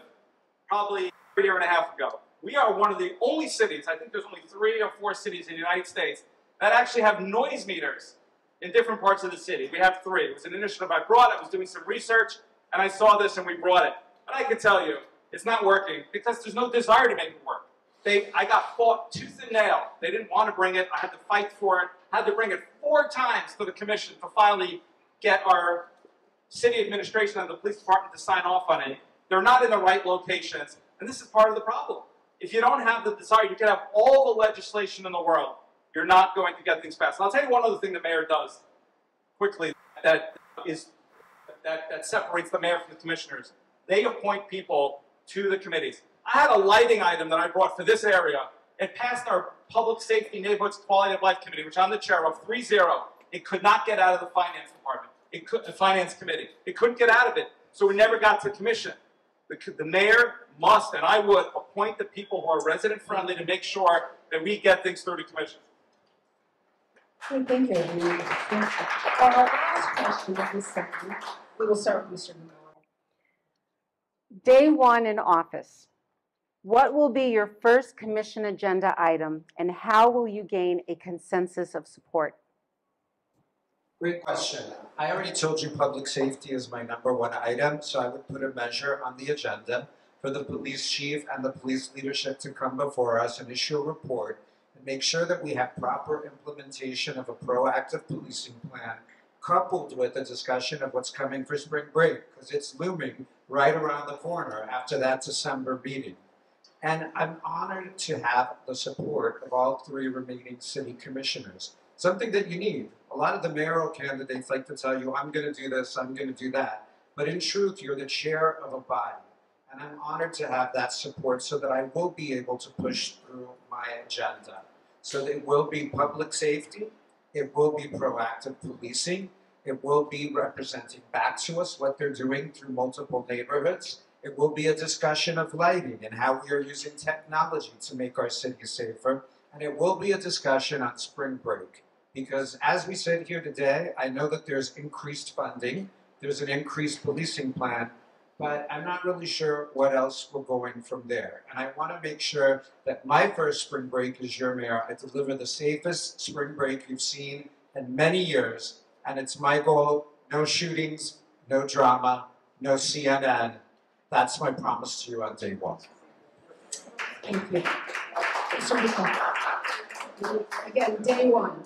probably a year and a half ago. We are one of the only cities, I think there's only three or four cities in the United States, that actually have noise meters in different parts of the city. We have three. It was an initiative I brought. I was doing some research, and I saw this, and we brought it. But I can tell you, it's not working because there's no desire to make it work. They, I got fought tooth and nail. They didn't want to bring it. I had to fight for it. I Had to bring it four times to the commission to finally get our city administration and the police department to sign off on it. They're not in the right locations, and this is part of the problem. If you don't have the desire, you can have all the legislation in the world. You're not going to get things passed. And I'll tell you one other thing the mayor does quickly that is that, that separates the mayor from the commissioners. They appoint people to the committees. I had a lighting item that I brought for this area. It passed our Public Safety Neighborhoods Quality of Life Committee, which I'm the chair of, 3-0. It could not get out of the finance department. It could, the finance committee. It couldn't get out of it. So we never got to commission. The, the mayor must, and I would, appoint the people who are resident friendly to make sure that we get things through the commission. Okay, Thank you, everyone. Thank you. Our last question of this segment, we will start with Mr. Monroe. Day one in office. What will be your first commission agenda item and how will you gain a consensus of support? Great question. I already told you public safety is my number one item, so I would put a measure on the agenda for the police chief and the police leadership to come before us and issue a report and make sure that we have proper implementation of a proactive policing plan coupled with a discussion of what's coming for spring break because it's looming right around the corner after that December meeting. And I'm honored to have the support of all three remaining city commissioners. Something that you need. A lot of the mayoral candidates like to tell you, I'm going to do this, I'm going to do that. But in truth, you're the chair of a body. And I'm honored to have that support so that I will be able to push through my agenda. So it will be public safety, it will be proactive policing, it will be representing back to us what they're doing through multiple neighborhoods. It will be a discussion of lighting and how we are using technology to make our city safer. And it will be a discussion on spring break. Because as we said here today, I know that there's increased funding, there's an increased policing plan, but I'm not really sure what else we're going from there. And I want to make sure that my first spring break as your mayor, I deliver the safest spring break you've seen in many years. And it's my goal no shootings, no drama, no CNN. That's my promise to you on day one. Thank you. Again, day one,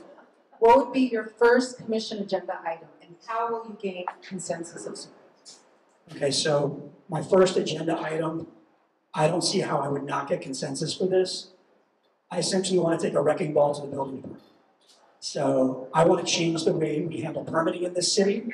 what would be your first commission agenda item and how will you gain consensus of support? Okay, so my first agenda item, I don't see how I would not get consensus for this. I essentially want to take a wrecking ball to the building department. So I want to change the way we handle permitting in this city.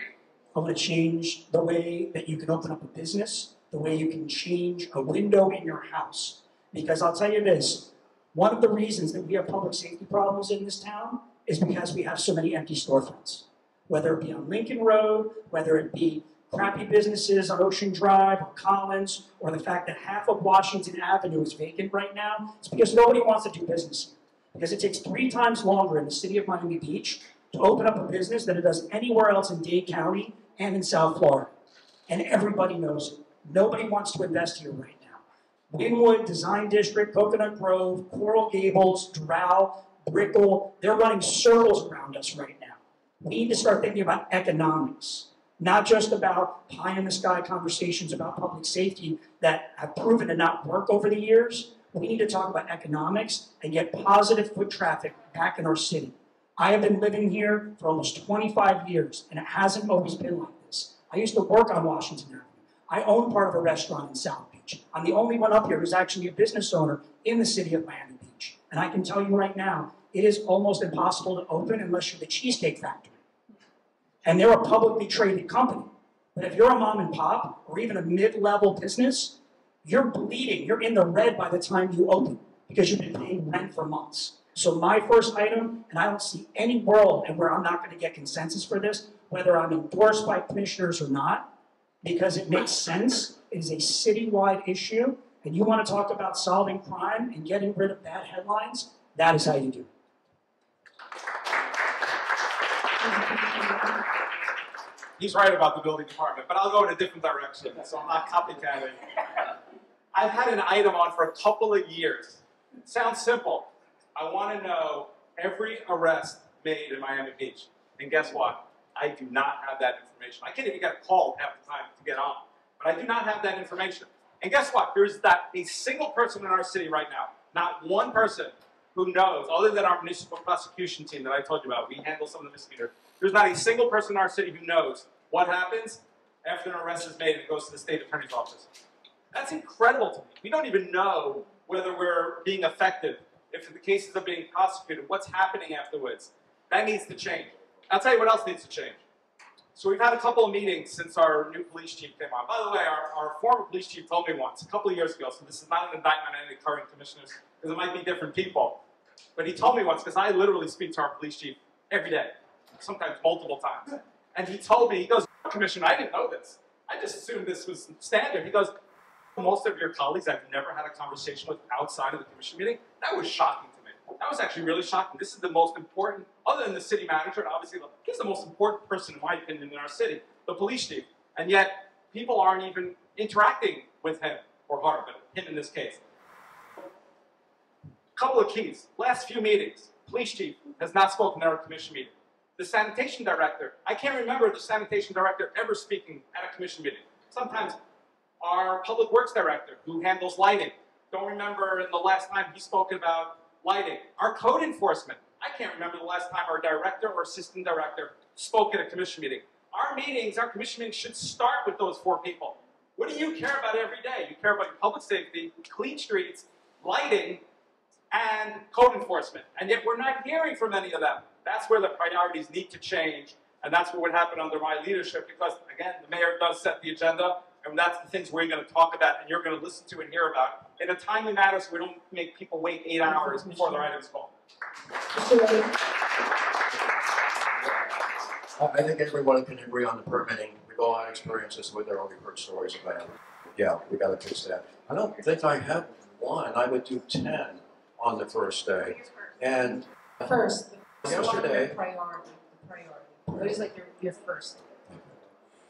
I want to change the way that you can open up a business, the way you can change a window in your house. Because I'll tell you this, one of the reasons that we have public safety problems in this town is because we have so many empty storefronts. Whether it be on Lincoln Road, whether it be crappy businesses on Ocean Drive or Collins, or the fact that half of Washington Avenue is vacant right now, it's because nobody wants to do business here. Because it takes three times longer in the city of Miami Beach to open up a business than it does anywhere else in Dade County and in South Florida. And everybody knows it. Nobody wants to invest here right now. Wynwood, Design District, Coconut Grove, Coral Gables, Doral, Brickell, they're running circles around us right now. We need to start thinking about economics not just about pie in the sky conversations about public safety that have proven to not work over the years. We need to talk about economics and get positive foot traffic back in our city. I have been living here for almost 25 years, and it hasn't always been like this. I used to work on Washington Avenue. I own part of a restaurant in South Beach. I'm the only one up here who's actually a business owner in the city of Miami Beach. And I can tell you right now, it is almost impossible to open unless you're the Cheesecake Factory and they're a publicly traded company. But if you're a mom and pop or even a mid-level business, you're bleeding. You're in the red by the time you open because you've been paying rent for months. So my first item, and I don't see any world and where I'm not going to get consensus for this, whether I'm endorsed by commissioners or not, because it makes sense. It is a citywide issue, and you want to talk about solving crime and getting rid of bad headlines. That is how you do it. He's right about the building department, but I'll go in a different direction, so I'm not copycatting. I've had an item on for a couple of years. It sounds simple. I want to know every arrest made in Miami Beach. And guess what? I do not have that information. I can't even get a call half the time to get on. But I do not have that information. And guess what? There's not a single person in our city right now, not one person who knows, other than our municipal prosecution team that I told you about. We handle some of the misdemeanor. There's not a single person in our city who knows what happens after an arrest is made and it goes to the state attorney's office. That's incredible to me. We don't even know whether we're being effective, if the cases are being prosecuted, what's happening afterwards. That needs to change. I'll tell you what else needs to change. So we've had a couple of meetings since our new police chief came on. By the way, our, our former police chief told me once, a couple of years ago, so this is not an indictment on any current commissioners, because it might be different people. But he told me once, because I literally speak to our police chief every day, sometimes multiple times. And he told me, he goes, Commissioner, I didn't know this. I just assumed this was standard. He goes, most of your colleagues I've never had a conversation with outside of the commission meeting. That was shocking to me. That was actually really shocking. This is the most important, other than the city manager, obviously he's the most important person, in my opinion, in our city, the police chief. And yet, people aren't even interacting with him, or her, but him in this case couple of keys. Last few meetings, police chief has not spoken at our commission meeting. The sanitation director, I can't remember the sanitation director ever speaking at a commission meeting. Sometimes our public works director, who handles lighting, don't remember in the last time he spoke about lighting. Our code enforcement, I can't remember the last time our director or assistant director spoke at a commission meeting. Our meetings, our commission meetings should start with those four people. What do you care about every day? You care about public safety, clean streets, lighting, and code enforcement. And yet we're not hearing from any of them. That's where the priorities need to change. And that's what would happen under my leadership because, again, the mayor does set the agenda. And that's the things we're going to talk about and you're going to listen to and hear about in a timely manner so we don't make people wait eight hours before their items call. Mr. Uh, I think everyone can agree on the permitting. We've all had experiences with it, or we've heard stories about it. Yeah, we gotta fix that. I don't think I have one. I would do ten on the first day. And First, the Yesterday- priority, the priority. What is like your, your first?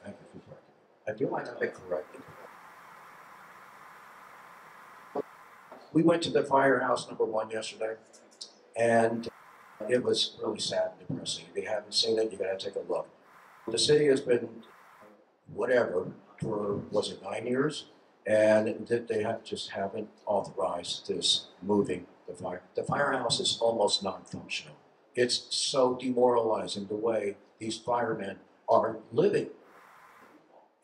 Thank you for correcting. I feel like corrected. We went to the firehouse number one yesterday, and it was really sad and depressing. If you haven't seen it, you gotta take a look. The city has been whatever for, was it nine years? And that they have, just haven't authorized this moving the fire. The firehouse is almost non-functional. It's so demoralizing the way these firemen are living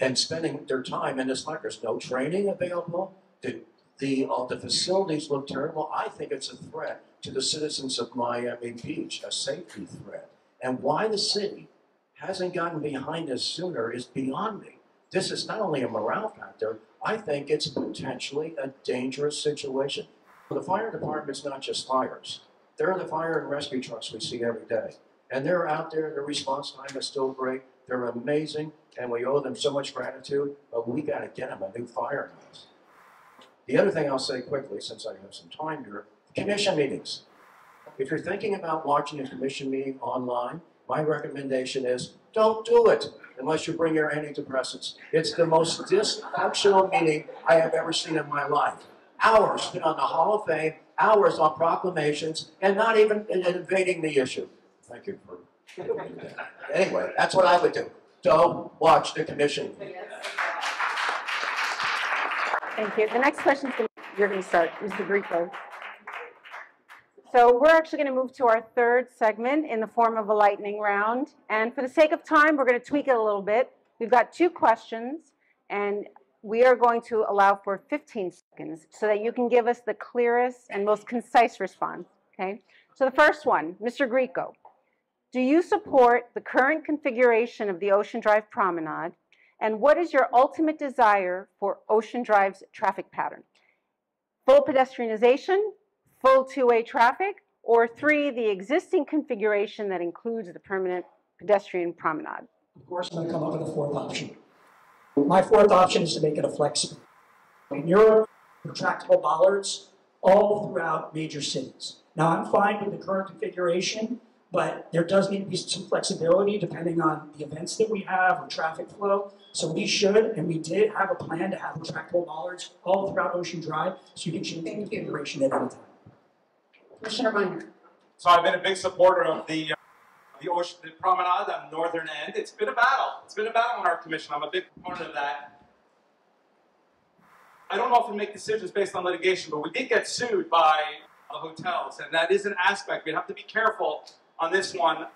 and spending their time, and it's like there's no training available. The, the, uh, the facilities look terrible. I think it's a threat to the citizens of Miami Beach, a safety threat. And why the city hasn't gotten behind this sooner is beyond me. This is not only a morale factor, I think it's potentially a dangerous situation. The fire department's not just fires. They're the fire and rescue trucks we see every day. And they're out there, their response time is still great. They're amazing, and we owe them so much gratitude, but we gotta get them a new firehouse. The other thing I'll say quickly, since I have some time here, commission meetings. If you're thinking about watching a commission meeting online, my recommendation is don't do it unless you bring your antidepressants. It's the most dysfunctional meeting I have ever seen in my life. Hours spent on the Hall of Fame, hours on proclamations, and not even invading the issue. Thank you for. Anyway, that's what I would do. Don't watch the commission. Thank you. The next question is, you're going to start, Mr. Grieco. So we're actually going to move to our third segment in the form of a lightning round. And for the sake of time, we're going to tweak it a little bit. We've got two questions, and we are going to allow for 15 seconds so that you can give us the clearest and most concise response, okay? So the first one, Mr. Grieco, do you support the current configuration of the Ocean Drive Promenade? And what is your ultimate desire for Ocean Drive's traffic pattern? Full pedestrianization, full two-way traffic, or three, the existing configuration that includes the permanent pedestrian promenade? Of course, I'm gonna come up with a fourth option. My fourth option is to make it a flexible. In Europe, retractable bollards all throughout major cities. Now, I'm fine with the current configuration, but there does need to be some flexibility depending on the events that we have or traffic flow. So we should, and we did have a plan to have retractable bollards all throughout Ocean Drive, so you can change the configuration at any time. Commissioner Meiner? So I've been a big supporter of the uh, the ocean the promenade on the northern end. It's been a battle. It's been a battle on our commission. I'm a big proponent of that. I don't often make decisions based on litigation, but we did get sued by the hotels, and that is an aspect. We have to be careful on this one.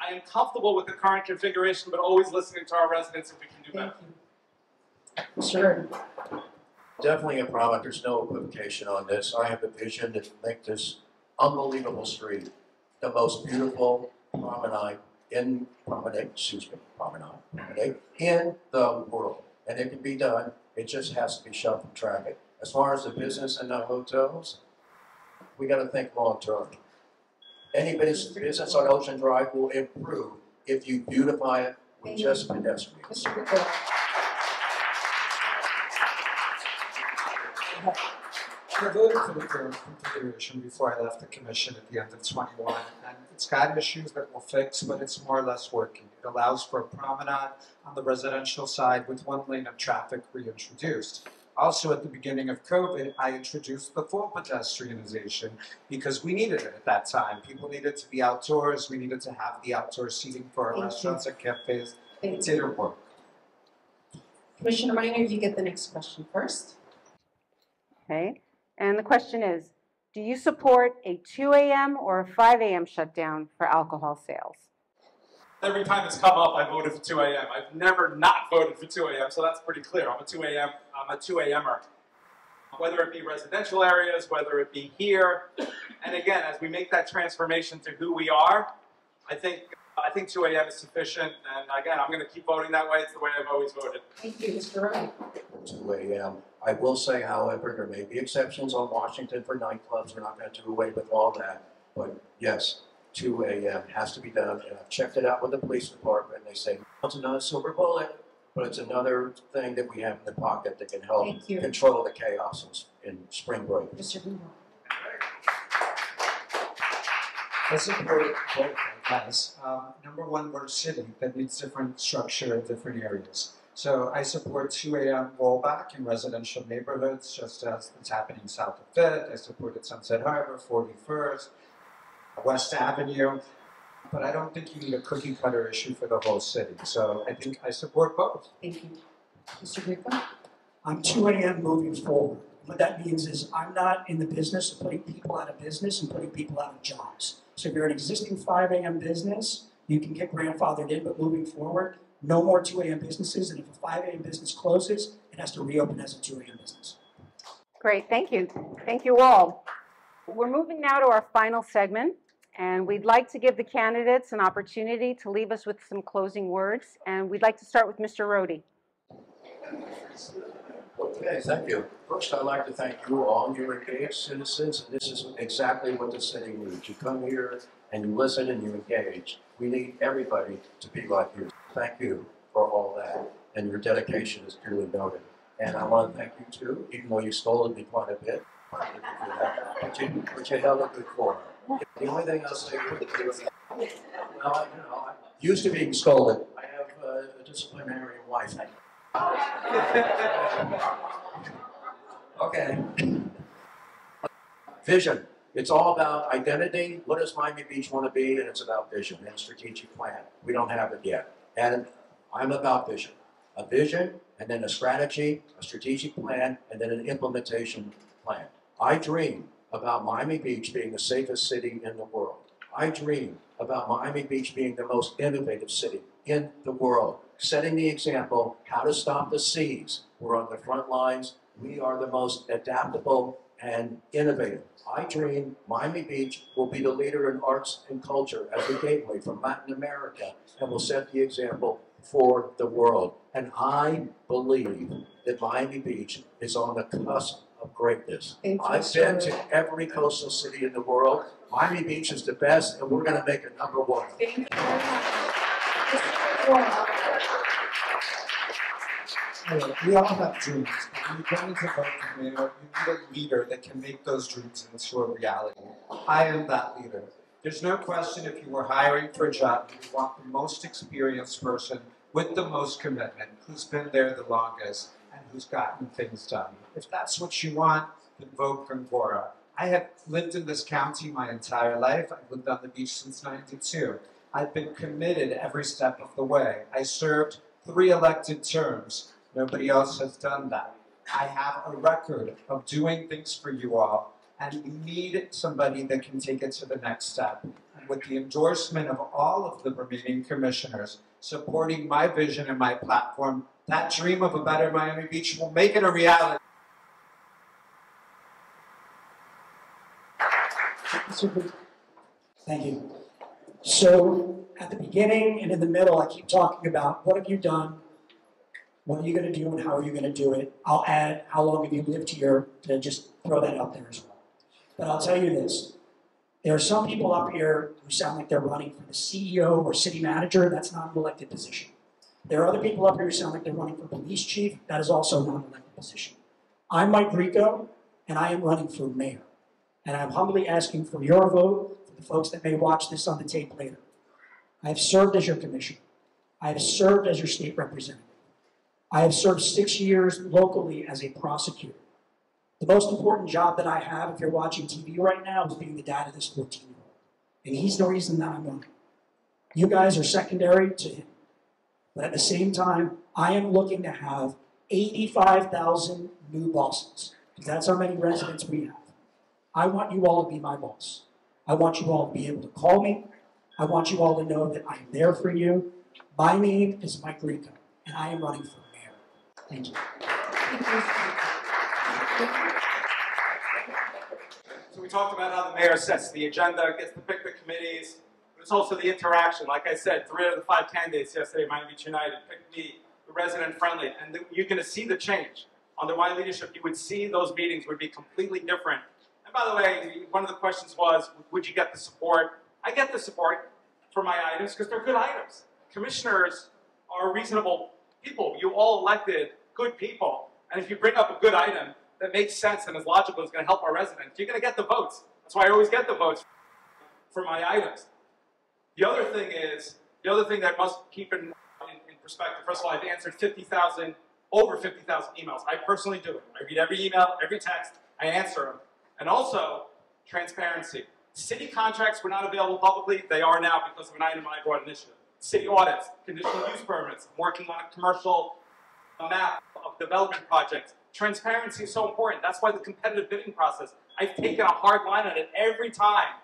I am comfortable with the current configuration, but always listening to our residents if we can do Thank better. you. Mr. Definitely a problem. There's no equivocation on this. I have a vision to make this unbelievable street the most beautiful promenade in promenade, excuse me, promenade, promenade in the world. And it can be done. It just has to be shut from traffic. As far as the business and the hotels, we got to think long term. Any business, business on Ocean Drive will improve if you beautify it with just pedestrians. Mr. Rico? I voted for the current configuration before I left the commission at the end of 21, and it's got issues that we'll fix, but it's more or less working. It allows for a promenade on the residential side with one lane of traffic reintroduced. Also, at the beginning of COVID, I introduced the full pedestrianization because we needed it at that time. People needed to be outdoors, we needed to have the outdoor seating for our Thank you. restaurants and cafes. Thank It didn't work. Commissioner Meiner, you get the next question first. Okay, and the question is, do you support a 2 AM or a 5 AM shutdown for alcohol sales? Every time it's come up, I voted for 2 a.m. I've never not voted for 2 a.m., so that's pretty clear. I'm a 2 a.m. I'm a 2 a.m.er. Whether it be residential areas, whether it be here, and again, as we make that transformation to who we are, I think I think 2 a.m. is sufficient. And again, I'm going to keep voting that way. It's the way I've always voted. Thank you, Mr. Wright. two AM. I will say, however, there may be exceptions on Washington for nightclubs, we're not gonna do away with all that. But yes, two AM has to be done, and I've checked it out with the police department, they say, it's another a silver bullet, but it's another thing that we have in the pocket that can help Thank you. control the chaos in, in spring break. Mr. Hoover. I support both guys. Um, number one, we're a city that needs different structure in different areas. So I support 2 a.m. rollback in residential neighborhoods, just as it's happening south of Fifth. I supported Sunset Harbor, 41st, West Avenue. But I don't think you need a cookie cutter issue for the whole city. So I think I support both. Thank you. Mr. Grieco? I'm 2 a.m. moving forward. What that means is I'm not in the business of putting people out of business and putting people out of jobs. So if you're an existing 5 a.m. business, you can get grandfathered in, but moving forward, no more 2 a.m. businesses. And if a 5 a.m. business closes, it has to reopen as a 2 a.m. business. Great, thank you. Thank you all. We're moving now to our final segment, and we'd like to give the candidates an opportunity to leave us with some closing words, and we'd like to start with Mr. Roedy. Okay, thank you. First, I'd like to thank you all, you're engaged citizens, and this is exactly what the city needs. You come here and you listen and you engage. We need everybody to be like you. Thank you for all that, and your dedication is duly noted. And I want to thank you too, even though you scolded me quite a bit. But you, but you held a good corner. The only thing I'll say quickly is, well, you know, I'm used to being scolded. I have uh, a disciplinary wife. Okay. Vision. It's all about identity. What does Miami Beach want to be? And it's about vision and strategic plan. We don't have it yet. And I'm about vision. A vision, and then a strategy, a strategic plan, and then an implementation plan. I dream about Miami Beach being the safest city in the world. I dream about Miami Beach being the most innovative city in the world, setting the example how to stop the seas. We're on the front lines. We are the most adaptable and innovative. I dream Miami Beach will be the leader in arts and culture as the gateway from Latin America and will set the example for the world. And I believe that Miami Beach is on the cusp of greatness. I've been to every coastal city in the world. Miami Beach is the best, and we're going to make it number one. We all have dreams, but you go into vote mayor, you need a leader that can make those dreams into a reality. I am that leader. There's no question if you were hiring for a job, you want the most experienced person with the most commitment, who's been there the longest, and who's gotten things done. If that's what you want, then vote for Gongora. I have lived in this county my entire life. I've lived on the beach since 92. I've been committed every step of the way. I served three elected terms. Nobody else has done that. I have a record of doing things for you all, and we need somebody that can take it to the next step. And with the endorsement of all of the remaining commissioners supporting my vision and my platform, that dream of a better Miami Beach will make it a reality. Thank you. So at the beginning and in the middle, I keep talking about what have you done, what are you going to do, and how are you going to do it. I'll add how long have you lived here to just throw that out there as well. But I'll tell you this: there are some people up here who sound like they're running for the CEO or city manager. That's not an elected position. There are other people up here who sound like they're running for police chief. That is also not an elected position. I'm Mike Grieco, and I am running for mayor. And I'm humbly asking for your vote for the folks that may watch this on the tape later. I have served as your commissioner. I have served as your state representative. I have served six years locally as a prosecutor. The most important job that I have, if you're watching TV right now, is being the dad of this 14 year old. And he's the reason that I'm running. You guys are secondary to him. But at the same time, I am looking to have 85,000 new bosses. Because that's how many residents we have. I want you all to be my boss. I want you all to be able to call me. I want you all to know that I am there for you. My name is Mike Grieco, and I am running for. Thank you. So we talked about how the mayor sets the agenda, gets to pick the committees, but it's also the interaction. Like I said, three out of the five candidates yesterday, Miami Beach United, picked me, the resident friendly, and the, you're going to see the change. Under my leadership, you would see those meetings would be completely different, and by the way, one of the questions was, would you get the support? I get the support for my items because they're good items. Commissioners are reasonable people. You all elected good people. And if you bring up a good item that makes sense and is logical, is going to help our residents, you're going to get the votes. That's why I always get the votes for my items. The other thing is, the other thing that must keep in, in, in perspective, first of all, I've answered 50,000, over 50,000 emails. I personally do it. I read every email, every text, I answer them. And also, transparency. City contracts were not available publicly. They are now because of an item I brought initiative. City audits, conditional use permits, working on a commercial map of development projects. Transparency is so important. That's why the competitive bidding process, I've taken a hard line on it every time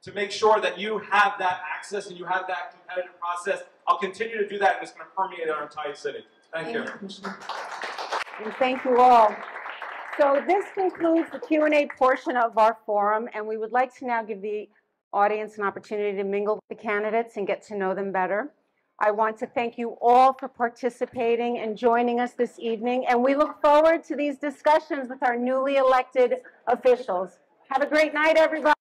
to make sure that you have that access and you have that competitive process. I'll continue to do that and it's going to permeate our entire city. Thank you. Commissioner. And thank you all. So this concludes the Q and A portion of our forum, and we would like to now give the audience an opportunity to mingle with the candidates and get to know them better. I want to thank you all for participating and joining us this evening, and we look forward to these discussions with our newly elected officials. Have a great night, everybody.